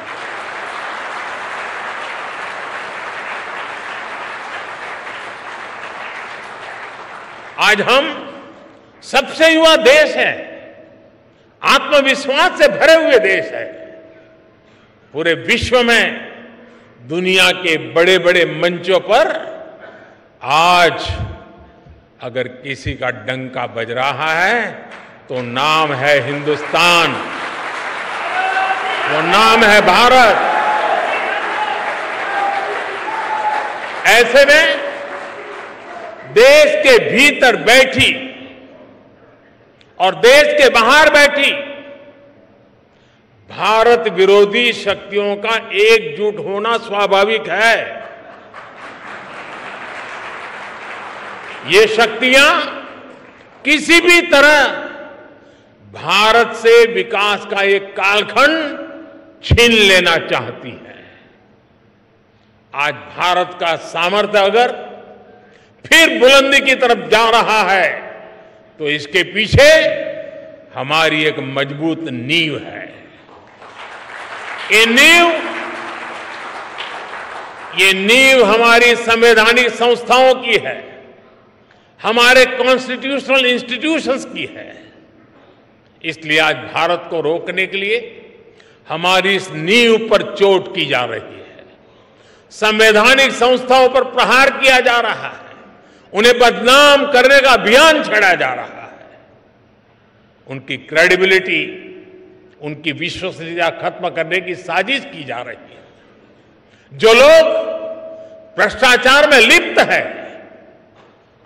आज हम सबसे युवा देश है। आत्मविश्वास से भरे हुए देश है। पूरे विश्व में दुनिया के बड़े बड़े मंचों पर आज अगर किसी का डंका बज रहा है तो नाम है हिंदुस्तान। वो नाम है भारत। ऐसे में देश के भीतर बैठी और देश के बाहर बैठी, भारत विरोधी शक्तियों का एकजुट होना स्वाभाविक है। ये शक्तियाँ किसी भी तरह भारत से विकास का एक कालखंड छीन लेना चाहती है। आज भारत का सामर्थ्य अगर फिर बुलंदी की तरफ़ जा रहा है। तो इसके पीछे हमारी एक मज़बूत नींव है। ये नींव ये नींव हमारी संवैधानिक संस्थाओं की है। हमारे कॉन्स्टिट्यूशनल इंस्टीट्यूशंस की है। इसलिए आज भारत को रोकने के लिए हमारी इस नींव पर चोट की जा रही है। संवैधानिक संस्थाओं पर प्रहार किया जा रहा है। उन्हें बदनाम करने का अभियान छेड़ा जा रहा है। उनकी क्रेडिबिलिटी उनकी विश्वसनीयता खत्म करने की साजिश की जा रही है। जो लोग भ्रष्टाचार में लिप्त है,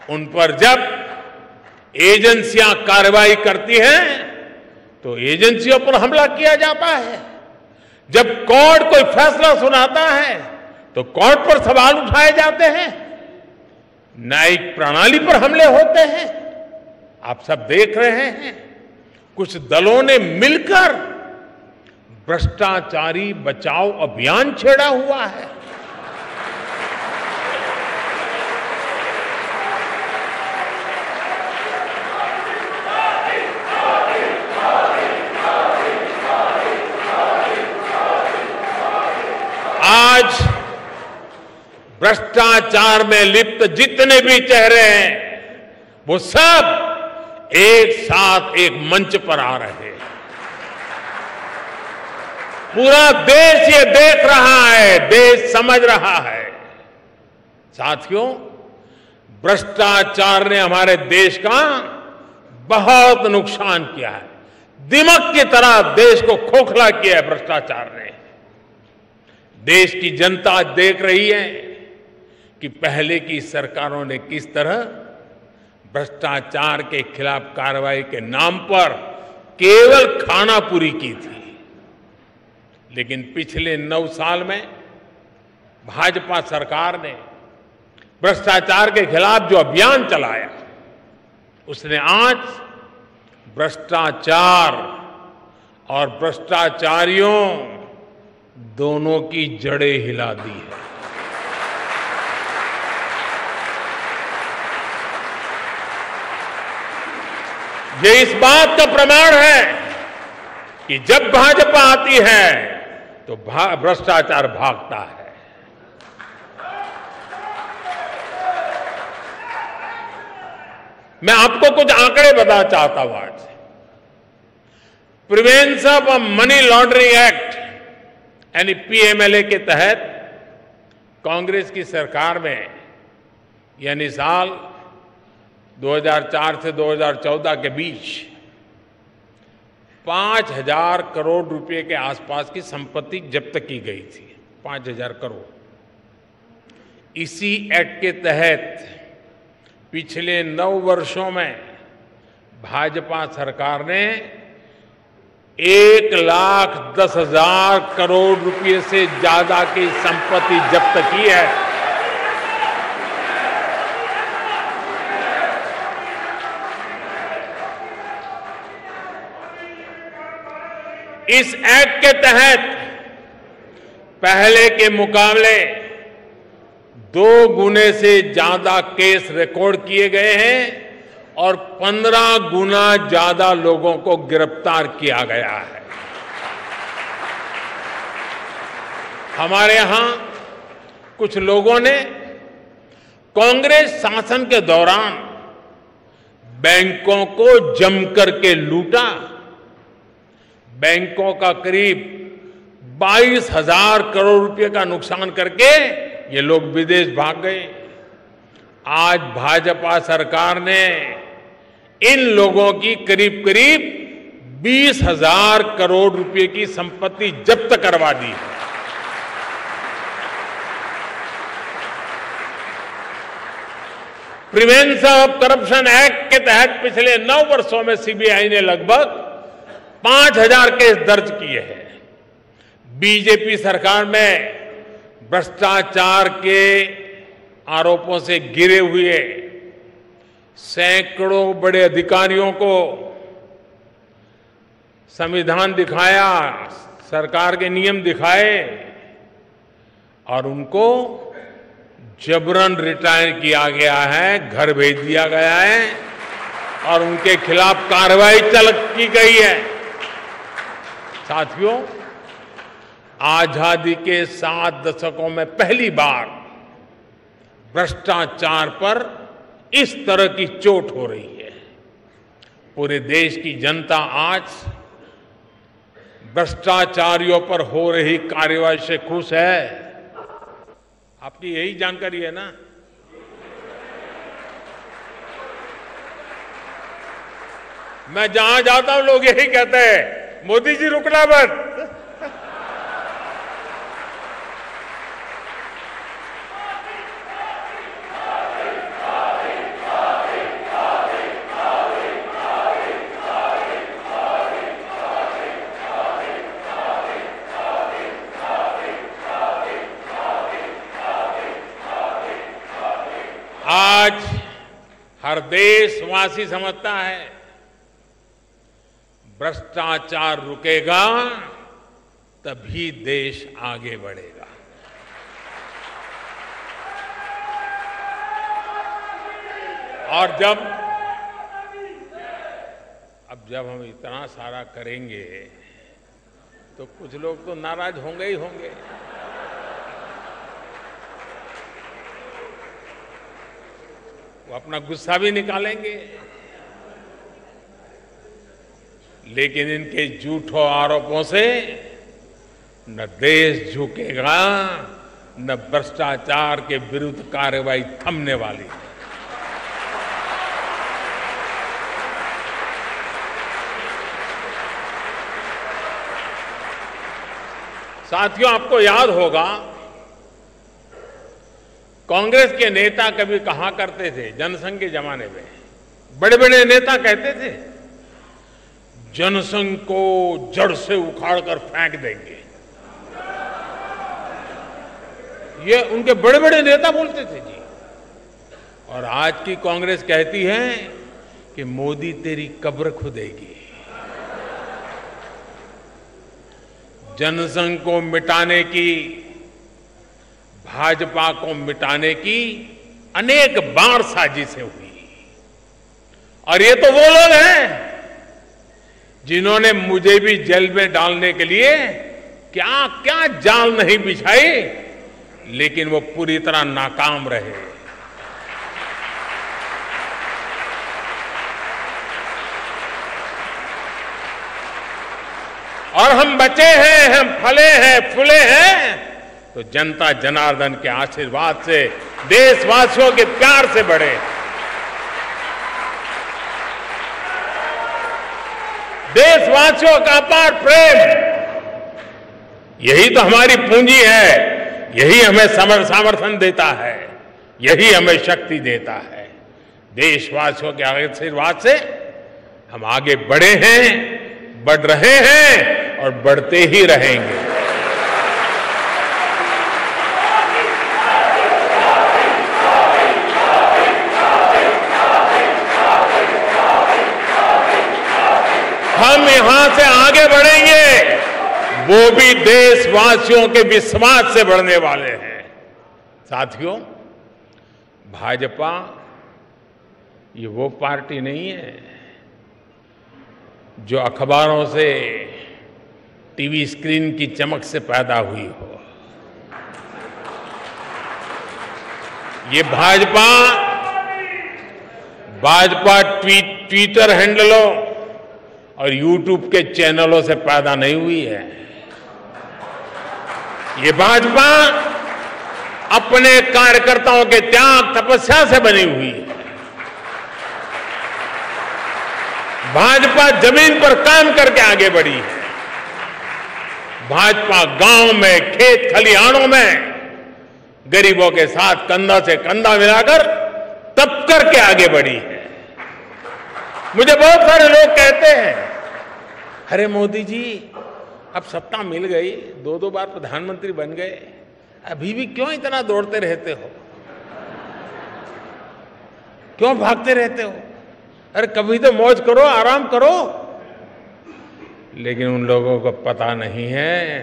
उन पर जब एजेंसियाँ कार्रवाई करती हैं तो एजेंसियों पर हमला किया जाता है। जब कोर्ट कोई फैसला सुनाता है तो कोर्ट पर सवाल उठाए जाते हैं। न्यायिक प्रणाली पर हमले होते हैं। आप सब देख रहे हैं। कुछ दलों ने मिलकर भ्रष्टाचारी बचाओ अभियान छेड़ा हुआ है। आज भ्रष्टाचार में लिप्त जितने भी चेहरे हैं, वो सब एक साथ एक मंच पर आ रहे हैं। पूरा देश ये देख रहा है, देश समझ रहा है। साथियों, भ्रष्टाचार ने हमारे देश का बहुत नुकसान किया है। दिमक की तरह देश को खोखला किया है भ्रष्टाचार ने। देश की जनता देख रही है कि पहले की सरकारों ने किस तरह भ्रष्टाचार के खिलाफ कार्रवाई के नाम पर केवल खानापुरी की थी। लेकिन पिछले नौ साल में भाजपा सरकार ने भ्रष्टाचार के खिलाफ जो अभियान चलाया, उसने आज भ्रष्टाचार और भ्रष्टाचारियों दोनों की जड़ें हिला दी है। ये इस बात का प्रमाण है कि जब भाजपा आती है तो भा- भ्रष्टाचार भागता है। मैं आपको कुछ आंकड़े बताना चाहता हूँ आज। Prevention of money laundering act, यानी पीएमएलए के तहत कांग्रेस की सरकार में, यानी साल 2004 से 2014 के बीच पाँच हज़ार करोड़ रुपए के आसपास की संपत्ति जब्त की गई थी। पाँच हज़ार करोड़। इसी एक्ट के तहत पिछले नौ वर्षों में भाजपा सरकार ने एक लाख दस हज़ार करोड़ रुपए से ज़्यादा की संपत्ति जब्त की है। इस एक्ट के तहत पहले के मुकाबले दो गुने से ज़्यादा केस रिकॉर्ड किए गए हैं और पंद्रह गुना ज़्यादा लोगों को गिरफ़्तार किया गया है। हमारे यहाँ कुछ लोगों ने कांग्रेस शासन के दौरान बैंकों को जमकर के लूटा बैंकों का करीब बाईस हज़ार करोड़ रुपए का नुकसान करके ये लोग विदेश भाग गए। आज भाजपा सरकार ने इन लोगों की करीब करीब बीस हज़ार करोड़ रुपए की संपत्ति जब्त करवा दी है। प्रिवेंशन ऑफ़ करप्शन एक्ट के तहत पिछले नौ वर्षों में सीबीआई ने लगभग पाँच हज़ार केस दर्ज किए हैं। बीजेपी सरकार में भ्रष्टाचार के आरोपों से गिरे हुए सैकड़ों बड़े अधिकारियों को संविधान दिखाया, सरकार के नियम दिखाए और उनको जबरन रिटायर किया गया है, घर भेज दिया गया है और उनके खिलाफ कार्रवाई चल की गई है। साथियों, आज़ादी के सात दशकों में पहली बार भ्रष्टाचार पर इस तरह की चोट हो रही है। पूरे देश की जनता आज भ्रष्टाचारियों पर हो रही कार्यवाही से खुश है। आपकी यही जानकारी है ना? मैं जहाँ जाता हूँ, लोग यही कहते हैं मोदी जी रुकना मत। आज हर देशवासी समझता है भ्रष्टाचार रुकेगा, तभी देश आगे बढ़ेगा। और जब, अब जब हम इतना सारा करेंगे तो कुछ लोग तो नाराज़ होंगे ही होंगे। वो अपना गुस्सा भी निकालेंगे। लेकिन इनके झूठों आरोपों से न देश झुकेगा, न भ्रष्टाचार के विरुद्ध कार्रवाई थमने वाली है। साथियों, आपको याद होगा, कांग्रेस के नेता कभी कहा करते थे, जनसंघ के जमाने में बड़े बड़े नेता कहते थे जनसंघ को जड़ से उखाड़कर फेंक देंगे। ये उनके बड़े बड़े नेता बोलते थे जी। और आज की कांग्रेस कहती है कि मोदी तेरी कब्र खुदेगी। जनसंघ को मिटाने की, भाजपा को मिटाने की अनेक बार साजिशें हुई। और ये तो वो लोग हैं जिन्होंने मुझे भी जेल में डालने के लिए क्या क्या जाल नहीं बिछाई, लेकिन वो पूरी तरह नाकाम रहे। और हम बचे हैं, हम फले हैं, फूले हैं तो जनता जनार्दन के आशीर्वाद से, देशवासियों के प्यार से बढ़े। देशवासियों का अपार प्रेम। यही तो हमारी पूंजी है। यही हमें समर समर्थन देता है। यही हमें शक्ति देता है। देशवासियों के आशीर्वाद से हम आगे बढ़े हैं, बढ़ रहे हैं और बढ़ते ही रहेंगे। आगे बढ़ेंगे। वो भी देशवासियों के विश्वास से बढ़ने वाले हैं। साथियों, भाजपा ये वो पार्टी नहीं है जो अखबारों से, टीवी स्क्रीन की चमक से पैदा हुई हो। ये भाजपा भाजपा ट्वीट ट्विटर हैंडलों और यूट्यूब के चैनलों से पैदा नहीं हुई है। ये भाजपा अपने कार्यकर्ताओं के त्याग तपस्या से बनी हुई है। भाजपा ज़मीन पर काम करके आगे बढ़ी है। भाजपा गाँव में, खेत खलिहानों में गरीबों के साथ कंधा से कंधा मिलाकर तप करके आगे बढ़ी है। मुझे बहुत सारे लोग कहते हैं, अरे मोदी जी, अब सत्ता मिल गई दो दो बार प्रधानमंत्री बन गए, अभी भी क्यों इतना दौड़ते रहते हो? क्यों भागते रहते हो? अरे कभी तो मौज करो, आराम करो। लेकिन उन लोगों को पता नहीं है,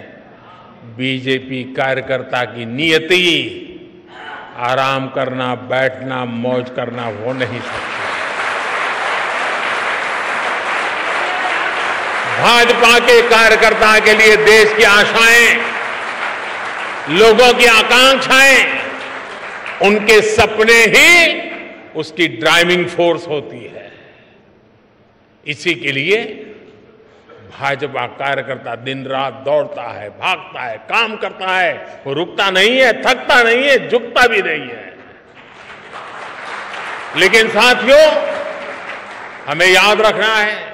बीजेपी कार्यकर्ता की नियति, आराम करना, बैठना, मौज करना वो नहीं सकती। भाजपा के कार्यकर्ता के लिए देश की आशाएँ, लोगों की आकांक्षाएँ, उनके सपने ही उसकी ड्राइविंग फोर्स होती है। इसी के लिए भाजपा कार्यकर्ता दिन रात दौड़ता है, भागता है, काम करता है, वो रुकता नहीं है, थकता नहीं है, झुकता भी नहीं है। लेकिन साथियों, हमें याद रखना है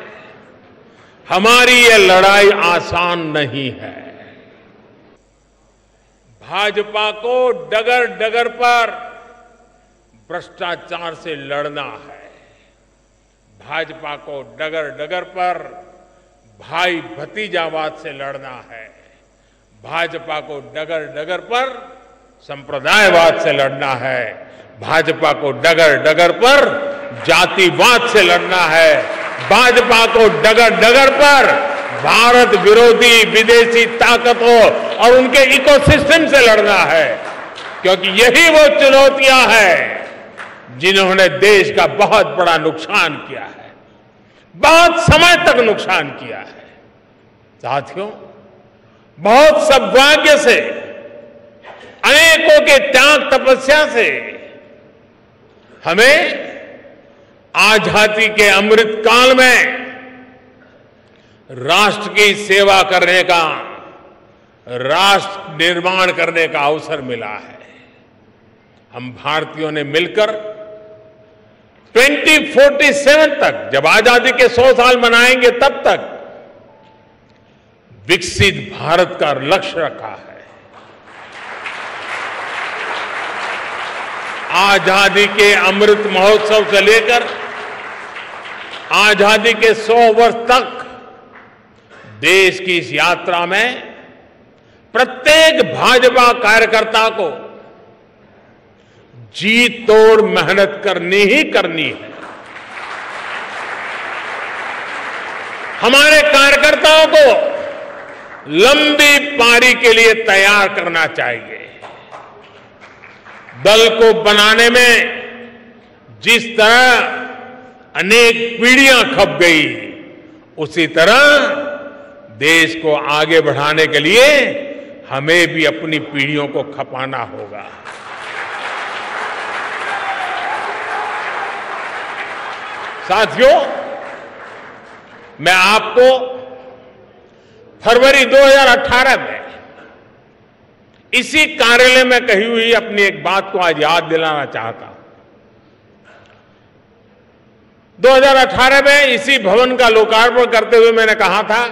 हमारी ये लड़ाई आसान नहीं है। भाजपा को डगर डगर पर भ्रष्टाचार से लड़ना है। भाजपा को डगर डगर पर भाई भतीजावाद से लड़ना है। भाजपा को डगर डगर पर संप्रदायवाद से लड़ना है। भाजपा को डगर डगर पर जातिवाद से लड़ना है। भाजपा को डगर डगर पर भारत विरोधी विदेशी ताकतों और उनके इकोसिस्टम से लड़ना है। क्योंकि यही वो चुनौतियाँ हैं जिन्होंने देश का बहुत बड़ा नुकसान किया है। बहुत समय तक नुकसान किया है। साथियों, बहुत सौभाग्य से, अनेकों के त्याग तपस्या से हमें आज़ादी के अमृत काल में राष्ट्र की सेवा करने का, राष्ट्र निर्माण करने का अवसर मिला है। हम भारतीयों ने मिलकर 2047 तक जब आज़ादी के 100 साल मनाएँगे तब तक विकसित भारत का लक्ष्य रखा है। आज़ादी के अमृत महोत्सव से लेकर आज़ादी के 100 वर्ष तक देश की इस यात्रा में प्रत्येक भाजपा कार्यकर्ता को जी तोड़ मेहनत करनी ही करनी है। हमारे कार्यकर्ताओं को लंबी पारी के लिए तैयार करना चाहिए। दल को बनाने में जिस तरह अनेक पीढ़ियाँ खप गई, उसी तरह देश को आगे बढ़ाने के लिए हमें भी अपनी पीढ़ियों को खपाना होगा। साथियों, मैं आपको फरवरी 2018 में इसी कार्यालय में कही हुई अपनी एक बात को आज याद दिलाना चाहता हूँ। 2018 में इसी भवन का लोकार्पण करते हुए मैंने कहा था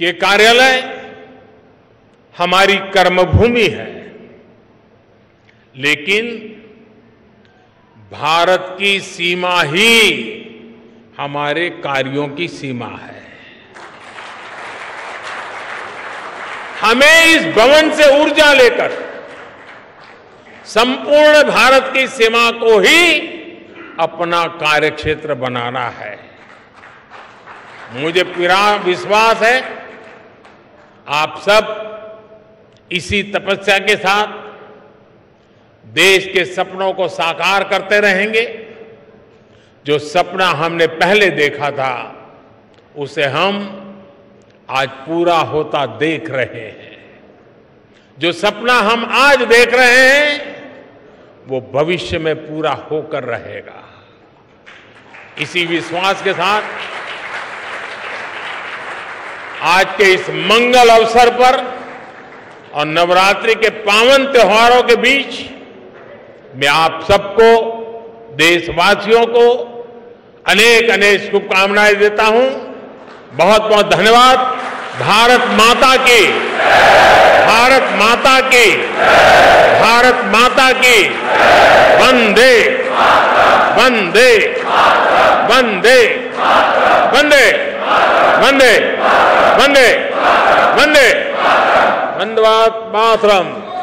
कि कार्यालय हमारी कर्मभूमि है, लेकिन भारत की सीमा ही हमारे कार्यों की सीमा है। हमें इस भवन से ऊर्जा लेकर संपूर्ण भारत की सीमा को ही अपना कार्यक्षेत्र बनाना है। मुझे पूरा विश्वास है, आप सब इसी तपस्या के साथ देश के सपनों को साकार करते रहेंगे। जो सपना हमने पहले देखा था, उसे हम आज पूरा होता देख रहे हैं। जो सपना हम आज देख रहे हैं, वो भविष्य में पूरा होकर रहेगा। इसी विश्वास के साथ आज के इस मंगल अवसर पर और नवरात्रि के पावन त्योहारों के बीच मैं आप सबको, देशवासियों को अनेक अनेक शुभकामनाएँ देता हूँ। बहुत बहुत धन्यवाद। भारत माता की। भारत माता की। भारत माता की। वंदे। वंदे। वंदे। वंदे। वंदे। वंदे। वंदे। वंदवात मातरम।